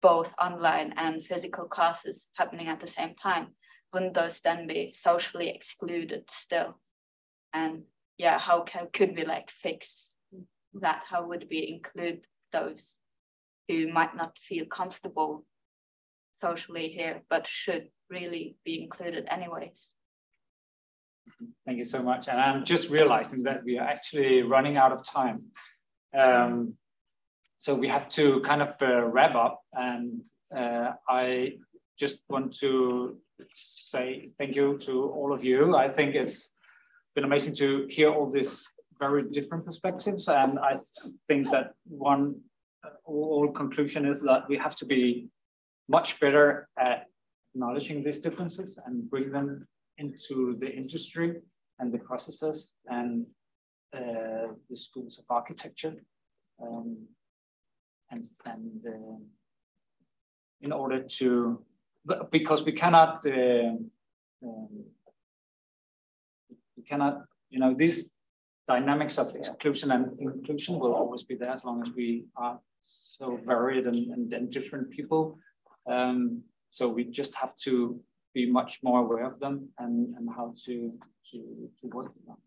both online and physical classes happening at the same time, wouldn't those then be socially excluded still? And yeah, how can, could we like fix that? How would we include those who might not feel comfortable socially here, but should really be included anyways? Thank you so much. And I'm just realizing that we are actually running out of time. Um, so we have to kind of uh, wrap up, and uh, I just want to say thank you to all of you. I think it's been amazing to hear all these very different perspectives, and I think that one all conclusion is that we have to be much better at acknowledging these differences and bring them into the industry and the processes and uh, the schools of architecture. Um, and and uh, in order to, because we cannot, uh, um, we cannot, you know, these dynamics of exclusion and inclusion will always be there as long as we are so varied and, and, different people. Um, so we just have to be much more aware of them and, and how to, to, to work with them.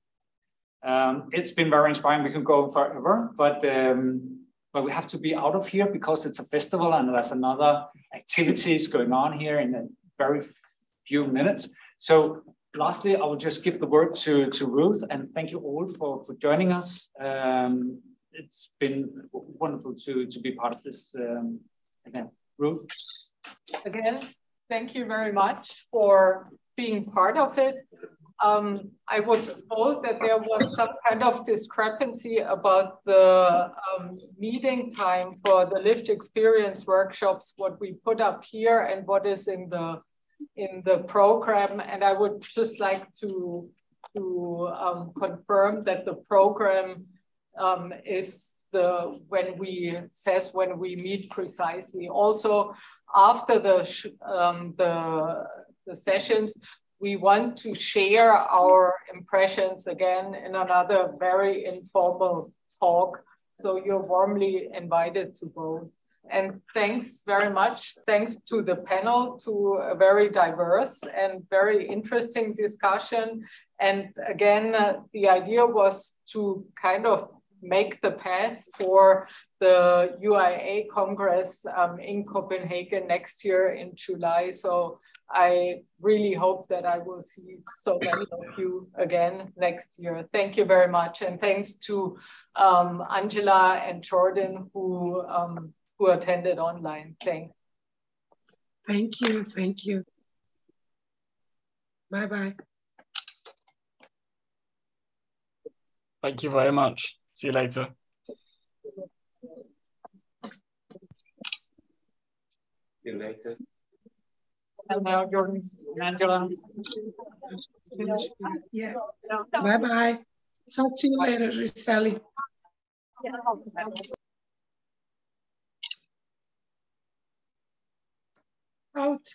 Um, it's been very inspiring. We can go forever, but um, but we have to be out of here because it's a festival and there's another activities going on here in a very few minutes. So lastly, I will just give the word to, to Ruth and thank you all for, for joining us. Um, it's been wonderful to, to be part of this um, again. Ruth? Again, thank you very much for being part of it. Um, I was told that there was some kind of discrepancy about the um, meeting time for the lived experience workshops, what we put up here and what is in the in the program. And I would just like to to um, confirm that the program um, is the when we says when we meet precisely. Also, after the um, the the sessions, we want to share our impressions again in another very informal talk. So you're warmly invited to both. And thanks very much. Thanks to the panel, to a very diverse and very interesting discussion. And again, uh, the idea was to kind of make the path for the UIA Congress um, in Copenhagen next year in July. So I really hope that I will see so many of you again next year. Thank you very much. And thanks to um, Angela and Jordan who, um, who attended online. Thanks. Thank you. Thank you. Bye-bye. Thank you very much. See you later. See you later. Hello, Jordan, Angela. Yeah. Bye bye. Talk to you later, Risali. Out.